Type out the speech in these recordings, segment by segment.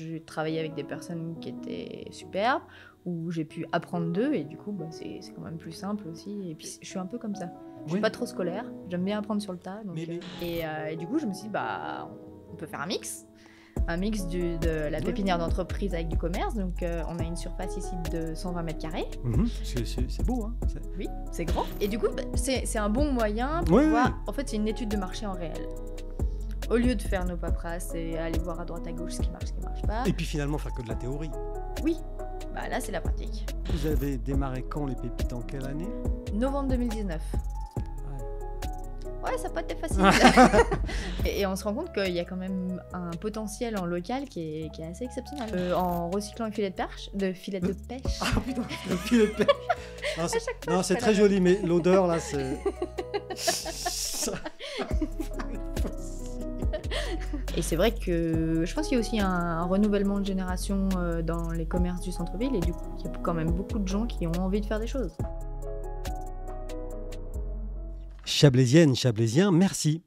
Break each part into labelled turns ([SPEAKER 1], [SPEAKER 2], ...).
[SPEAKER 1] J'ai travaillé avec des personnes qui étaient superbes, où j'ai pu apprendre d'eux, et du coup, bah, c'est quand même plus simple aussi. Et puis, je suis un peu comme ça. Je suis
[SPEAKER 2] Oui.
[SPEAKER 1] pas trop scolaire, j'aime bien apprendre sur le tas. donc,
[SPEAKER 2] Mais-
[SPEAKER 1] euh,
[SPEAKER 2] mais-
[SPEAKER 1] et, euh, et du coup, je me suis dit, bah, on peut faire un mix. Un mix du- de la pépinière d'entreprise avec du commerce. Donc, euh, on a une surface ici de 120 mètres carrés.
[SPEAKER 2] Mhm. C'est- beau, hein
[SPEAKER 1] Oui, c'est grand. Et du coup, bah, c'est un bon moyen pour
[SPEAKER 2] oui.
[SPEAKER 1] voir. En fait, c'est une étude de marché en réel. Au lieu de faire nos paperasses et aller voir à droite à gauche ce qui marche, ce qui marche pas.
[SPEAKER 2] Et puis finalement, faire que de la théorie.
[SPEAKER 1] Oui, bah là, c'est la pratique.
[SPEAKER 2] Vous avez démarré quand les pépites? En quelle année?
[SPEAKER 1] Novembre 2019.
[SPEAKER 2] Ouais.
[SPEAKER 1] Ouais, ça n'a pas été facile. et, et on se rend compte qu'il y a quand même un potentiel en local qui est, qui est assez exceptionnel. Euh, en recyclant les filets de perche, de filets de pêche.
[SPEAKER 2] Ah putain, le filet de pêche. Non, c'est- très joli, mais l'odeur là, c'est.
[SPEAKER 1] Et c'est vrai que je pense qu'il y a aussi un, renouvellement de génération euh, dans les commerces du centre-ville et du coup, il y a quand même beaucoup de gens qui ont envie de faire des choses.
[SPEAKER 2] Chablaisienne, Chablaisien, merci.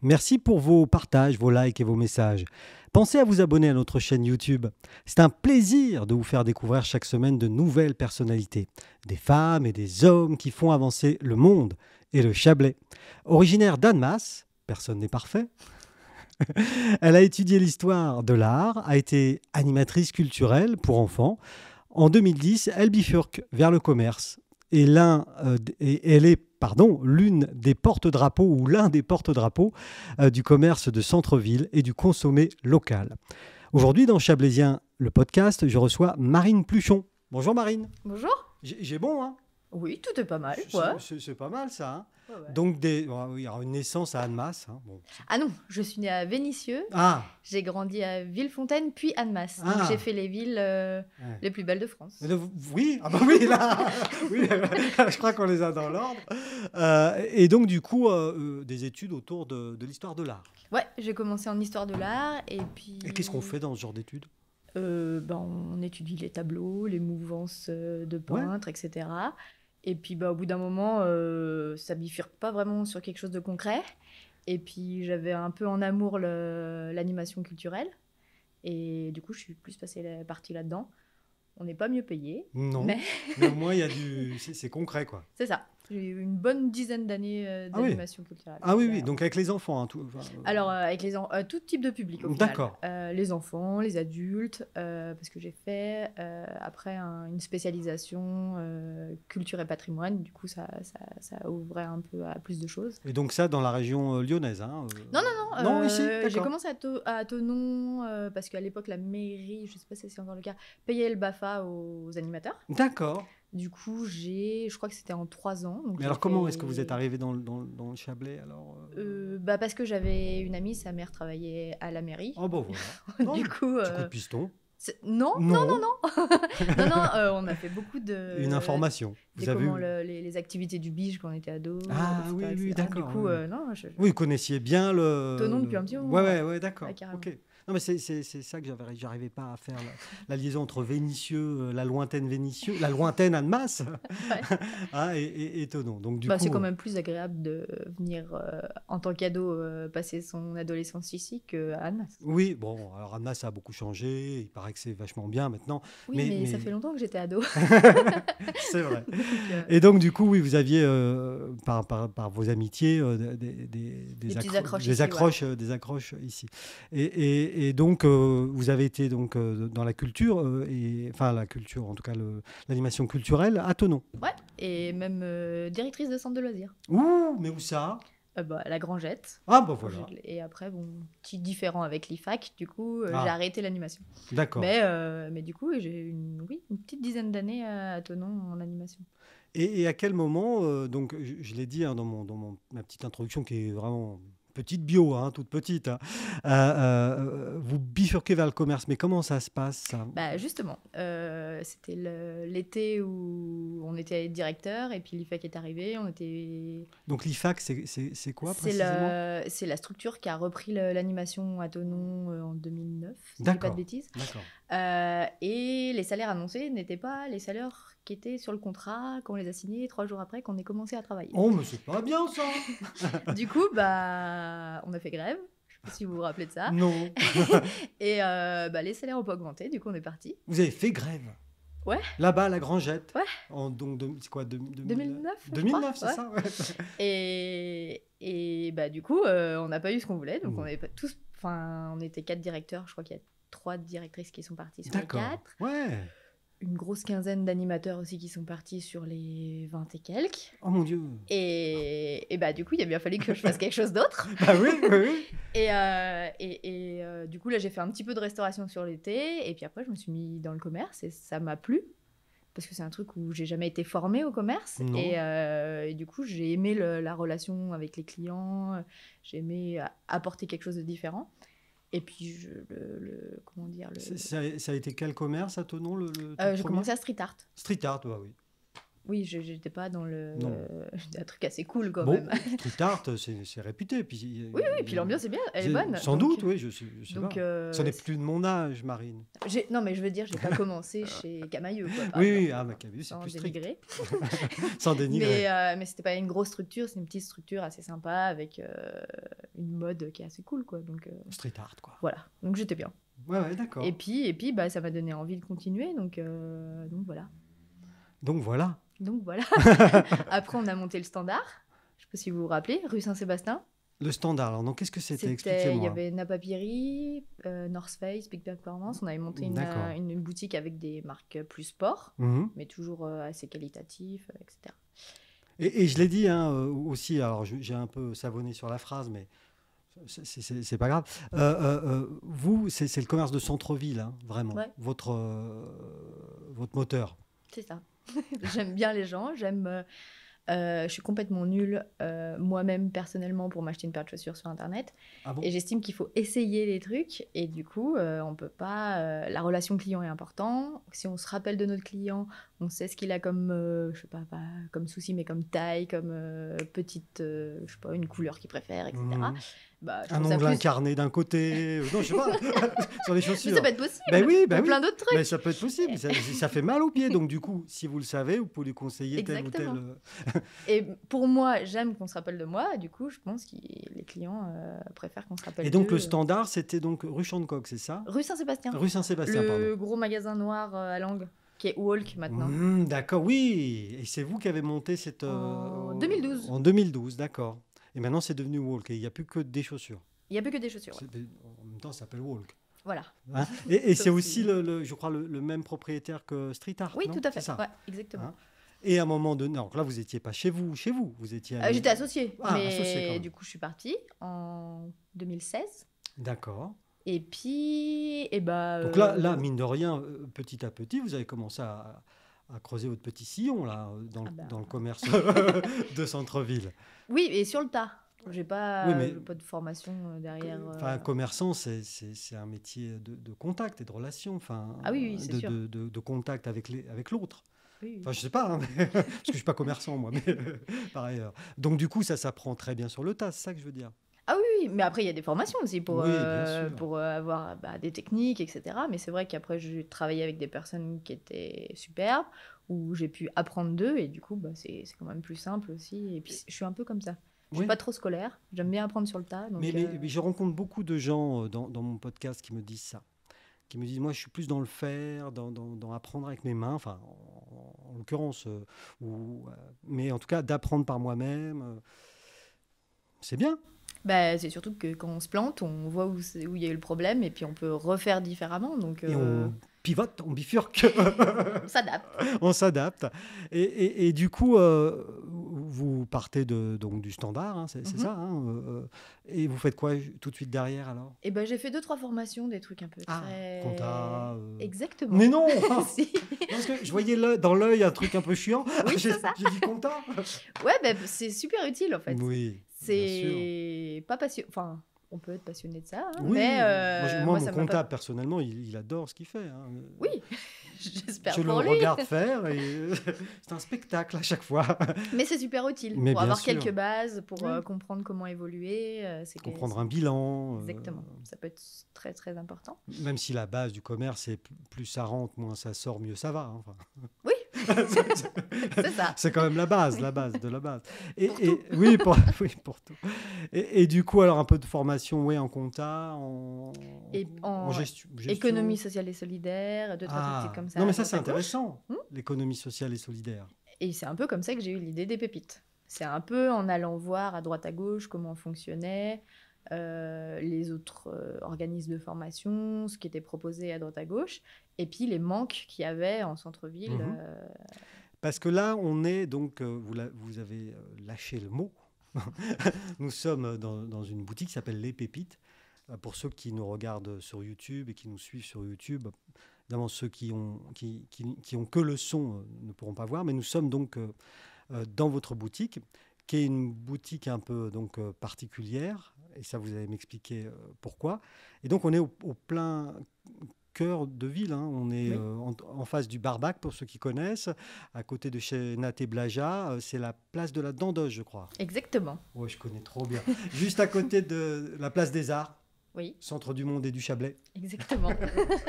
[SPEAKER 2] Merci pour vos partages, vos likes et vos messages. Pensez à vous abonner à notre chaîne YouTube. C'est un plaisir de vous faire découvrir chaque semaine de nouvelles personnalités, des femmes et des hommes qui font avancer le monde et le Chablais. Originaire d'Annemasse, personne n'est parfait. Elle a étudié l'histoire de l'art, a été animatrice culturelle pour enfants. En 2010, elle bifurque vers le commerce et l'un euh, et elle est pardon l'une des porte-drapeaux ou l'un des porte-drapeaux euh, du commerce de centre-ville et du consommé local. Aujourd'hui dans Chablaisien le podcast, je reçois Marine Pluchon. Bonjour Marine.
[SPEAKER 1] Bonjour
[SPEAKER 2] J'ai j'ai bon hein?
[SPEAKER 1] Oui, tout est pas mal.
[SPEAKER 2] C'est-
[SPEAKER 1] ouais.
[SPEAKER 2] C'est pas mal ça. hein
[SPEAKER 1] Ouais, ouais.
[SPEAKER 2] Donc des, bon, oui, alors une naissance à Annemasse. hein, bon.
[SPEAKER 1] Ah non, je suis née à Vénissieux,
[SPEAKER 2] Ah
[SPEAKER 1] j'ai grandi à Villefontaine puis Annemasse. Donc
[SPEAKER 2] Ah.
[SPEAKER 1] j'ai fait les villes euh, les plus belles de France.
[SPEAKER 2] Oui, ah bah oui, là, oui, je crois qu'on les a dans l'ordre. Euh, et donc, du coup, euh, des études autour de, l'histoire de l'art.
[SPEAKER 1] Ouais, j'ai commencé en histoire de l'art et puis.
[SPEAKER 2] Et qu'est-ce qu'on fait dans ce genre d'études?
[SPEAKER 1] Ben, on étudie les tableaux, les mouvances de peintres, etc. Et puis bah, au bout d'un moment, euh, ça bifurque pas vraiment sur quelque chose de concret. Et puis j'avais un peu en amour l'animation culturelle. Et du coup, je suis plus passée la partie là-dedans. On n'est pas mieux payé,
[SPEAKER 2] Non,
[SPEAKER 1] mais
[SPEAKER 2] mais au moins, il y a du... c'est concret, quoi.
[SPEAKER 1] c'est ça. J'ai eu une bonne dizaine d'années euh,
[SPEAKER 2] Ah oui.
[SPEAKER 1] d'animation culturelle.
[SPEAKER 2] Ah oui, oui, donc avec les enfants. hein, tout, enfin, euh,
[SPEAKER 1] Alors, euh, avec les en- euh, tout type de public.
[SPEAKER 2] D'accord.
[SPEAKER 1] Les enfants, les adultes, parce que j'ai fait après un- une spécialisation culture et patrimoine. Du coup, ça, ça, ça ouvrait un peu à plus de choses.
[SPEAKER 2] Et donc ça, dans la région lyonnaise. Hein,
[SPEAKER 1] Non, non,
[SPEAKER 2] Non,
[SPEAKER 1] Euh,
[SPEAKER 2] ici,
[SPEAKER 1] J'ai commencé à, To- à Tonon, parce qu'à l'époque, la mairie, je sais pas si c'est encore le cas, payait le BAFA aux animateurs.
[SPEAKER 2] D'accord.
[SPEAKER 1] Du coup, j'ai, je crois que c'était en trois ans. donc
[SPEAKER 2] Mais alors, comment est-ce que vous êtes arrivé dans, le- dans, le- dans le Chablais alors euh?
[SPEAKER 1] Euh, bah parce que j'avais une amie, sa mère travaillait à la mairie.
[SPEAKER 2] Oh, bah voilà.
[SPEAKER 1] du coup,
[SPEAKER 2] coup
[SPEAKER 1] euh,
[SPEAKER 2] de piston.
[SPEAKER 1] non,
[SPEAKER 2] Non.
[SPEAKER 1] non, non, non, non, non, euh, on a fait beaucoup de.
[SPEAKER 2] Une information. Vous avez
[SPEAKER 1] comment,
[SPEAKER 2] eu-
[SPEAKER 1] le- les, les activités du Bige quand on était ado.
[SPEAKER 2] Ah,
[SPEAKER 1] etc.,
[SPEAKER 2] oui, oui, d'accord,
[SPEAKER 1] Du coup,
[SPEAKER 2] oui.
[SPEAKER 1] non, je,
[SPEAKER 2] Oui, vous connaissiez bien le.
[SPEAKER 1] Tonon
[SPEAKER 2] le-
[SPEAKER 1] depuis un petit moment,
[SPEAKER 2] Ouais,
[SPEAKER 1] ouais.
[SPEAKER 2] ouais, d'accord. Ok. Non, mais c'est ça que j'avais- j'arrivais pas à faire la, la liaison entre Vénissieux, euh, la lointaine Vénissieux, la lointaine Annemasse, hein, et, et, et Tonon. Donc du
[SPEAKER 1] bah,
[SPEAKER 2] coup,
[SPEAKER 1] c'est quand même plus agréable de venir euh, en tant qu'ado euh, passer son adolescence ici qu'à Annemasse.
[SPEAKER 2] Oui, bon, alors Annemasse a beaucoup changé. Il paraît que c'est vachement bien maintenant.
[SPEAKER 1] Oui,
[SPEAKER 2] Mais-
[SPEAKER 1] mais,
[SPEAKER 2] mais-
[SPEAKER 1] ça fait longtemps que j'étais ado.
[SPEAKER 2] c'est vrai.
[SPEAKER 1] Donc, euh,
[SPEAKER 2] Et donc, du coup, oui, vous aviez, euh, par, par, par vos amitiés, euh, des, des, des, accro-
[SPEAKER 1] accroches
[SPEAKER 2] des
[SPEAKER 1] ici, ouais.
[SPEAKER 2] accroches, euh, des accroches ici. Et, et, et donc, euh, vous avez été donc, euh, dans la culture, euh, et, enfin la culture, en tout cas l'animation culturelle, à Tonon.
[SPEAKER 1] ouais, et même directrice de centre de loisirs.
[SPEAKER 2] Ouh, mais où ça?
[SPEAKER 1] Bah, la Grangette.
[SPEAKER 2] Ah, bah voilà.
[SPEAKER 1] Et après, bon, petit différent avec l'IFAC, du coup,
[SPEAKER 2] Ah.
[SPEAKER 1] j'ai arrêté l'animation.
[SPEAKER 2] D'accord.
[SPEAKER 1] Mais, mais du coup, j'ai une, oui, une petite dizaine d'années à, Tonon en animation.
[SPEAKER 2] Et, et à quel moment, donc je, je l'ai dit hein, dans, mon, dans mon- ma petite introduction qui est vraiment petite bio, hein, toute petite, hein, euh, euh, vous bifurquez vers le commerce. Mais comment ça se passe ça?
[SPEAKER 1] Bah, justement, euh, c'était l'été où on était directeur et puis l'IFAC est arrivé. On était.
[SPEAKER 2] Donc l'IFAC, c'est- quoi
[SPEAKER 1] C'est
[SPEAKER 2] précisément?
[SPEAKER 1] la, c'est la structure qui a repris l'animation à Tonon en 2009, si je dis pas de bêtises. Et les salaires annoncés n'étaient pas les salaires qui étaient sur le contrat quand on les a signés trois jours après qu'on ait commencé à travailler.
[SPEAKER 2] Oh, mais c'est pas bien ça
[SPEAKER 1] Du coup, bah, on a fait grève. Je sais pas si vous vous rappelez de ça.
[SPEAKER 2] Non.
[SPEAKER 1] Et euh, bah, les salaires ont pas augmenté, du coup on est parti.
[SPEAKER 2] Vous avez fait grève
[SPEAKER 1] Ouais.
[SPEAKER 2] Là-bas, à la Grangette
[SPEAKER 1] Ouais.
[SPEAKER 2] En, donc, c'est quoi de- de-
[SPEAKER 1] 2009 je
[SPEAKER 2] 2009,
[SPEAKER 1] crois,
[SPEAKER 2] c'est
[SPEAKER 1] ouais.
[SPEAKER 2] ça ouais.
[SPEAKER 1] Et, et bah, du coup, euh, on n'a pas eu ce qu'on voulait. Donc,
[SPEAKER 2] Mmh.
[SPEAKER 1] on avait pas tous. Enfin, on était quatre directeurs. Je crois qu'il y a trois directrices qui sont parties sur les quatre.
[SPEAKER 2] Ouais.
[SPEAKER 1] Une grosse quinzaine d'animateurs aussi qui sont partis sur les 20 et quelques.
[SPEAKER 2] Oh mon Dieu.
[SPEAKER 1] Et, et bah, du coup, il a bien fallu que je fasse quelque chose d'autre.
[SPEAKER 2] Bah oui, oui, oui.
[SPEAKER 1] Et, euh, et, et, euh, du coup, là, j'ai fait un petit peu de restauration sur l'été. Et puis après, je me suis mis dans le commerce et ça m'a plu. Parce que c'est un truc où j'ai jamais été formée au commerce. Et, euh, et du coup, j'ai aimé le- la relation avec les clients. J'ai aimé apporter quelque chose de différent. Et puis, je, le, le- comment dire le,
[SPEAKER 2] Ça, ça a été quel commerce à ton nom le, le
[SPEAKER 1] Euh, J'ai commencé à street art.
[SPEAKER 2] Street art, bah oui.
[SPEAKER 1] Oui, je j'étais pas dans le. J'étais un truc assez cool quand
[SPEAKER 2] bon,
[SPEAKER 1] même.
[SPEAKER 2] street art, c'est c'est réputé. Puis,
[SPEAKER 1] Oui, oui, et puis l'ambiance est bien, elle est bonne.
[SPEAKER 2] Sans
[SPEAKER 1] Donc-
[SPEAKER 2] doute, oui, je je sais
[SPEAKER 1] Donc,
[SPEAKER 2] pas.
[SPEAKER 1] euh,
[SPEAKER 2] Ce n'est plus de mon âge, Marine.
[SPEAKER 1] Non, mais je veux dire, j'ai pas commencé chez Camailleux. Quoi,
[SPEAKER 2] Oui,
[SPEAKER 1] exemple.
[SPEAKER 2] oui, ah, Maccabi, c'est plus
[SPEAKER 1] dénigrer.
[SPEAKER 2] Sans dénigrer.
[SPEAKER 1] Mais, euh, mais c'était pas une grosse structure, c'est une petite structure assez sympa avec euh, une mode qui est assez cool, quoi. Donc euh,
[SPEAKER 2] Street art, quoi.
[SPEAKER 1] voilà, donc j'étais bien.
[SPEAKER 2] Ouais, ouais, d'accord.
[SPEAKER 1] Et puis, et puis bah, ça m'a donné envie de continuer, donc, euh, donc voilà.
[SPEAKER 2] Donc voilà.
[SPEAKER 1] Donc voilà. Après, on a monté le standard. Je sais pas si vous vous rappelez, rue Saint-Sébastien.
[SPEAKER 2] Le standard, alors, donc qu'est-ce que c'était?
[SPEAKER 1] C'était, il
[SPEAKER 2] Expliquez-moi.
[SPEAKER 1] y avait Napa Pierry, euh, North Face, Big Performance. On avait monté une, euh, une, une boutique avec des marques plus sport,
[SPEAKER 2] Mhm.
[SPEAKER 1] mais toujours euh, assez qualitatif, euh, etc.
[SPEAKER 2] Et, et je l'ai dit hein, euh, aussi, alors j'ai un peu savonné sur la phrase, mais c'est- pas grave. Euh, euh, euh, vous, c'est le commerce de centre-ville, hein, vraiment,
[SPEAKER 1] Ouais.
[SPEAKER 2] votre, euh, votre moteur.
[SPEAKER 1] C'est ça. j'aime bien les gens, j'aime. euh, euh, je suis complètement nulle euh, moi-même personnellement pour m'acheter une paire de chaussures sur internet
[SPEAKER 2] Ah bon?
[SPEAKER 1] Et j'estime qu'il faut essayer les trucs et du coup euh, on peut pas la relation client est important si on se rappelle de notre client on sait ce qu'il a comme je sais pas, pas comme souci mais comme taille comme petite je sais pas une couleur qu'il préfère etc. bah,
[SPEAKER 2] Un ongle incarné d'un côté, euh, non, je sais pas, sur les
[SPEAKER 1] mais
[SPEAKER 2] chaussures.
[SPEAKER 1] ça peut être possible
[SPEAKER 2] Ben oui, ben oui.
[SPEAKER 1] plein d'autres trucs
[SPEAKER 2] Mais ça peut être possible, ça, ça fait mal aux pieds. Donc, du coup, si vous le savez, vous pouvez lui conseiller tel ou tel. Euh,
[SPEAKER 1] Et pour moi, j'aime qu'on se rappelle de moi. Du coup, je pense que les clients euh, préfèrent qu'on se rappelle
[SPEAKER 2] Et donc, le standard, c'était donc rue Chantecoq, c'est ça?
[SPEAKER 1] Rue Saint-Sébastien.
[SPEAKER 2] Rue Saint-Sébastien, pardon.
[SPEAKER 1] Le gros magasin noir euh, à Langue, qui est Walk maintenant.
[SPEAKER 2] Mmh, d'accord, oui. Et c'est vous qui avez monté cette. euh,
[SPEAKER 1] En 2012.
[SPEAKER 2] En 2012, d'accord. Et maintenant, c'est devenu Walk. Et il n'y a plus que des chaussures.
[SPEAKER 1] Il n'y a plus que des chaussures. ouais.
[SPEAKER 2] En même temps, ça s'appelle Walk.
[SPEAKER 1] Voilà.
[SPEAKER 2] Hein et c'est
[SPEAKER 1] si-
[SPEAKER 2] aussi, le, le- je crois, le, le même propriétaire que Street Art.
[SPEAKER 1] Oui,
[SPEAKER 2] non
[SPEAKER 1] tout à fait.
[SPEAKER 2] C'est ça.
[SPEAKER 1] Ouais, exactement.
[SPEAKER 2] Hein Et à un moment donné, alors là, vous n'étiez pas chez vous, chez vous, vous étiez.
[SPEAKER 1] Euh, J'étais associée,
[SPEAKER 2] Ah,
[SPEAKER 1] mais
[SPEAKER 2] associée, quand même.
[SPEAKER 1] du coup, je suis partie en 2016.
[SPEAKER 2] D'accord.
[SPEAKER 1] Et puis, et bah,
[SPEAKER 2] Donc là,
[SPEAKER 1] euh,
[SPEAKER 2] là, mine de rien, euh, petit à petit, vous avez commencé à, à creuser votre petit sillon là, euh, dans, le-
[SPEAKER 1] Ah bah.
[SPEAKER 2] dans le commerce de centre-ville.
[SPEAKER 1] oui, et sur le tas. J'ai pas,
[SPEAKER 2] Oui, mais-
[SPEAKER 1] pas de formation euh, derrière. euh,
[SPEAKER 2] Enfin, un commerçant, c'est- un métier de, de contact et de relation, enfin,
[SPEAKER 1] Ah oui, oui, c'est
[SPEAKER 2] de,
[SPEAKER 1] sûr.
[SPEAKER 2] de- de- contact avec les- avec l'autre.
[SPEAKER 1] oui,
[SPEAKER 2] Enfin, je sais pas, hein, mais- parce que je suis pas commerçant moi, mais par ailleurs. Donc du coup, ça s'apprend très bien sur le tas, c'est ça que je veux dire.
[SPEAKER 1] Ah oui, oui, mais après, il y a des formations aussi pour,
[SPEAKER 2] Oui,
[SPEAKER 1] euh, pour euh, avoir bah, des techniques, etc. Mais c'est vrai qu'après, j'ai travaillé avec des personnes qui étaient superbes, où j'ai pu apprendre d'eux, et du coup, bah, c'est quand même plus simple aussi. Et puis, je suis un peu comme ça. Je
[SPEAKER 2] Oui.
[SPEAKER 1] suis pas trop scolaire, j'aime bien apprendre sur le tas. Donc,
[SPEAKER 2] Mais,
[SPEAKER 1] euh,
[SPEAKER 2] mais je rencontre beaucoup de gens dans, dans mon podcast qui me disent ça. Qui me disent, moi, je suis plus dans le faire, dans, dans- dans apprendre avec mes mains, enfin, en, en l'occurrence, mais en tout cas, d'apprendre par moi-même. c'est bien.
[SPEAKER 1] Bah, c'est surtout que quand on se plante, on voit où il y a eu le problème, et puis on peut refaire différemment. Donc,
[SPEAKER 2] Et
[SPEAKER 1] euh,
[SPEAKER 2] on pivote, on bifurque,
[SPEAKER 1] on s'adapte.
[SPEAKER 2] on s'adapte. Et, et- et du coup, euh, vous partez de, donc, du standard, hein, c'est
[SPEAKER 1] Mhm.
[SPEAKER 2] ça. hein, euh, et vous faites quoi tout de suite derrière alors?
[SPEAKER 1] Et ben, j'ai fait deux, trois formations, des trucs un peu
[SPEAKER 2] Ah,
[SPEAKER 1] très.
[SPEAKER 2] compta. euh,
[SPEAKER 1] Exactement.
[SPEAKER 2] Mais non
[SPEAKER 1] Si.
[SPEAKER 2] Parce que je voyais dans l'œil un truc un peu chiant.
[SPEAKER 1] Oui,
[SPEAKER 2] j'ai dit compta.
[SPEAKER 1] Ouais, ben, c'est super utile en fait.
[SPEAKER 2] Oui.
[SPEAKER 1] C'est pas passionné. Enfin, on peut être passionné de ça, hein,
[SPEAKER 2] Oui,
[SPEAKER 1] mais euh,
[SPEAKER 2] moi, je- moi,
[SPEAKER 1] moi,
[SPEAKER 2] mon
[SPEAKER 1] ça
[SPEAKER 2] comptable,
[SPEAKER 1] pas-
[SPEAKER 2] personnellement, il, il adore ce qu'il fait. hein.
[SPEAKER 1] Oui, j'espère
[SPEAKER 2] Je le
[SPEAKER 1] pour lui.
[SPEAKER 2] regarde faire et c'est un spectacle à chaque fois.
[SPEAKER 1] Mais c'est super utile
[SPEAKER 2] Mais
[SPEAKER 1] pour avoir
[SPEAKER 2] sûr.
[SPEAKER 1] quelques bases, pour
[SPEAKER 2] Oui.
[SPEAKER 1] euh, comprendre comment évoluer. euh, c'est
[SPEAKER 2] Comprendre un bilan. euh,
[SPEAKER 1] Exactement. Ça peut être très très important.
[SPEAKER 2] même si la base du commerce est p- plus ça rentre, moins ça sort, mieux ça va. hein, enfin.
[SPEAKER 1] c'est ça.
[SPEAKER 2] C'est quand même la base, la base de la base. Et, et- oui, pour, oui, pour tout. Et, et du coup, alors un peu de formation, oui, en compta, en,
[SPEAKER 1] Et en
[SPEAKER 2] gestu- gestion.
[SPEAKER 1] Économie sociale et solidaire, deux, trois
[SPEAKER 2] Ah.
[SPEAKER 1] trucs comme ça.
[SPEAKER 2] Non, mais ça, c'est intéressant.
[SPEAKER 1] Hmm
[SPEAKER 2] L'économie sociale et solidaire.
[SPEAKER 1] Et c'est un peu comme ça que j'ai eu l'idée des pépites. C'est un peu en allant voir à droite à gauche comment fonctionnaient euh, les autres euh, organismes de formation, ce qui était proposé à droite à gauche, et puis les manques qu'il y avait en centre-ville.
[SPEAKER 2] Mhm.
[SPEAKER 1] euh,
[SPEAKER 2] Parce que là, on est donc, euh, vous, la- vous avez euh, lâché le mot. nous sommes dans, dans une boutique qui s'appelle Les Pépites. Pour ceux qui nous regardent sur YouTube et qui nous suivent sur YouTube, évidemment ceux qui ont, qui, qui, qui ont que le son ne pourront pas voir, mais nous sommes donc dans votre boutique, qui est une boutique un peu donc particulière, et ça vous allez m'expliquer pourquoi. Et donc on est au, au plein cœur de ville, hein. on est
[SPEAKER 1] Oui.
[SPEAKER 2] euh, en, en face du Barbac pour ceux qui connaissent, à côté de chez Naté Blaja, euh, c'est la place de la Dandoge, je crois.
[SPEAKER 1] Exactement,
[SPEAKER 2] Ouais, je connais trop bien. Juste à côté de la place des Arts,
[SPEAKER 1] oui,
[SPEAKER 2] centre du monde et du Chablais.
[SPEAKER 1] exactement.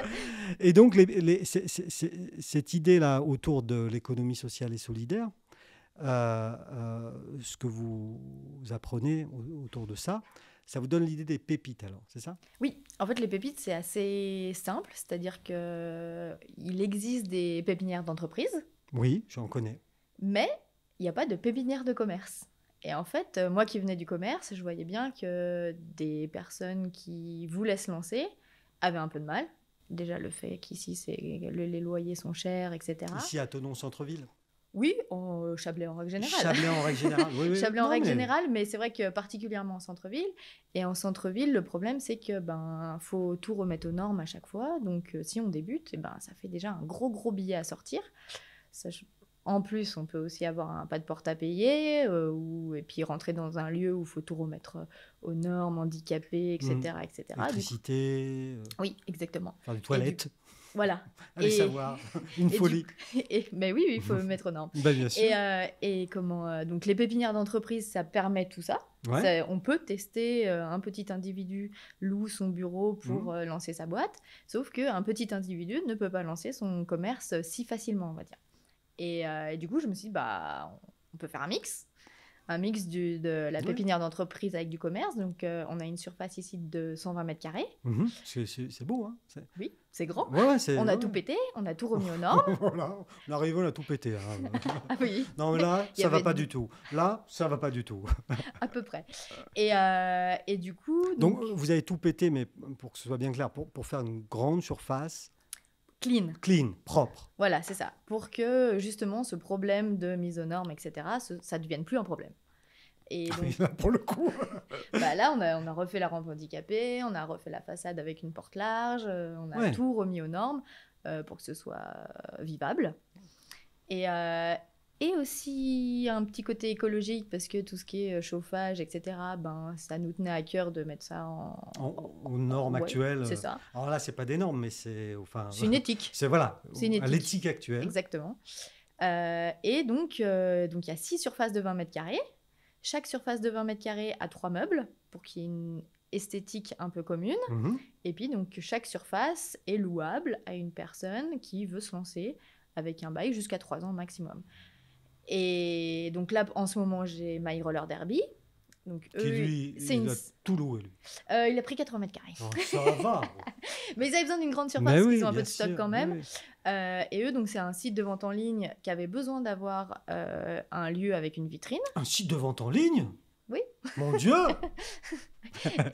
[SPEAKER 2] Et donc, les- cette idée-là autour de l'économie sociale et solidaire, euh, ce que vous apprenez au- autour de ça, ça vous donne l'idée des pépites, alors, c'est ça?
[SPEAKER 1] Oui, en fait, les pépites, c'est assez simple, c'est-à-dire que il existe des pépinières d'entreprise,
[SPEAKER 2] Oui, j'en connais.
[SPEAKER 1] mais il n'y a pas de pépinière de commerce. Et en fait, euh, moi qui venais du commerce, je voyais bien que des personnes qui voulaient se lancer avaient un peu de mal. Déjà, le fait qu'ici, les loyers sont chers, etc.
[SPEAKER 2] Ici, à Tonon, centre-ville.
[SPEAKER 1] Oui, en euh, Chablais en règle générale.
[SPEAKER 2] Chablais en règle générale. Oui, oui.
[SPEAKER 1] Chablais en règle
[SPEAKER 2] mais-
[SPEAKER 1] générale, mais c'est vrai que particulièrement en centre-ville. Et en centre-ville, le problème, c'est que ben faut tout remettre aux normes à chaque fois. Donc, euh, si on débute, eh ben, ça fait déjà un gros, gros billet à sortir. Ça, je- En plus, on peut aussi avoir un pas de porte à payer, euh, ou... et puis rentrer dans un lieu où il faut tout remettre aux normes, handicapés, etc. Etc. Du coup-
[SPEAKER 2] Électricité,
[SPEAKER 1] Oui, exactement.
[SPEAKER 2] faire des toilettes.
[SPEAKER 1] Voilà.
[SPEAKER 2] Allez
[SPEAKER 1] Et-
[SPEAKER 2] savoir. Une
[SPEAKER 1] et du-
[SPEAKER 2] folie.
[SPEAKER 1] Et... Mais oui, oui, il faut mettre aux normes.
[SPEAKER 2] Bah, bien sûr.
[SPEAKER 1] Et, euh, et comment euh, donc les pépinières d'entreprise, ça permet tout ça.
[SPEAKER 2] Ouais.
[SPEAKER 1] Ça- on peut tester euh, un petit individu loue son bureau pour euh, lancer sa boîte, sauf qu'un petit individu ne peut pas lancer son commerce si facilement, on va dire. Et, du coup, je me suis dit, bah, on peut faire un mix. Un mix du- de la
[SPEAKER 2] Ouais.
[SPEAKER 1] pépinière d'entreprise avec du commerce. Donc, euh, on a une surface ici de 120 mètres carrés.
[SPEAKER 2] Mhm. C'est- beau, hein
[SPEAKER 1] Oui, c'est grand.
[SPEAKER 2] Ouais,
[SPEAKER 1] On a
[SPEAKER 2] ouais.
[SPEAKER 1] tout pété, on a tout remis aux normes.
[SPEAKER 2] voilà, on arrive, on a tout pété. hein.
[SPEAKER 1] ah oui,
[SPEAKER 2] non, mais là, ça va pas
[SPEAKER 1] du-
[SPEAKER 2] du tout. Là, ça va pas du tout.
[SPEAKER 1] à peu près. Et, euh, et du coup,
[SPEAKER 2] Donc, vous avez tout pété, mais pour que ce soit bien clair, pour, pour faire une grande surface
[SPEAKER 1] clean.
[SPEAKER 2] clean, propre.
[SPEAKER 1] Voilà, c'est ça. Pour que justement ce problème de mise aux normes, etc., ce- ça ne devienne plus un problème. Et donc,
[SPEAKER 2] Là, pour le coup.
[SPEAKER 1] bah là, on a, on a refait la rampe handicapée, on a refait la façade avec une porte large, euh, on a
[SPEAKER 2] Ouais.
[SPEAKER 1] tout remis aux normes euh, pour que ce soit vivable. Et, euh, et aussi un petit côté écologique, parce que tout ce qui est euh, chauffage, etc., ben, ça nous tenait à cœur de mettre ça en...
[SPEAKER 2] En- aux normes
[SPEAKER 1] Ouais,
[SPEAKER 2] actuelles.
[SPEAKER 1] C'est ça.
[SPEAKER 2] Alors là, c'est pas des normes, mais c'est. Enfin,
[SPEAKER 1] C'est une éthique.
[SPEAKER 2] C'est voilà,
[SPEAKER 1] C'est une
[SPEAKER 2] à
[SPEAKER 1] éthique.
[SPEAKER 2] l'éthique actuelle.
[SPEAKER 1] Exactement. Euh, et donc, euh, donc il y a six surfaces de 20 mètres carrés. Chaque surface de 20 mètres carrés a trois meubles pour qu'il y ait une esthétique un peu commune.
[SPEAKER 2] Mhm.
[SPEAKER 1] Et puis, donc, chaque surface est louable à une personne qui veut se lancer avec un bail jusqu'à trois ans maximum. Et donc là, en ce moment, j'ai My Roller Derby. Donc,
[SPEAKER 2] Qui
[SPEAKER 1] eux,
[SPEAKER 2] lui,
[SPEAKER 1] c'est
[SPEAKER 2] il
[SPEAKER 1] une-
[SPEAKER 2] a tout loué, lui.
[SPEAKER 1] euh, il a pris 80 mètres carrés.
[SPEAKER 2] Oh, ça va.
[SPEAKER 1] Mais ils avaient besoin d'une grande surface parce
[SPEAKER 2] oui,
[SPEAKER 1] qu'ils ont un peu de stock quand même.
[SPEAKER 2] oui.
[SPEAKER 1] Euh, et eux, donc c'est un site de vente en ligne qui avait besoin d'avoir euh, un lieu avec une vitrine,
[SPEAKER 2] Un site de vente en ligne?
[SPEAKER 1] Oui.
[SPEAKER 2] Mon Dieu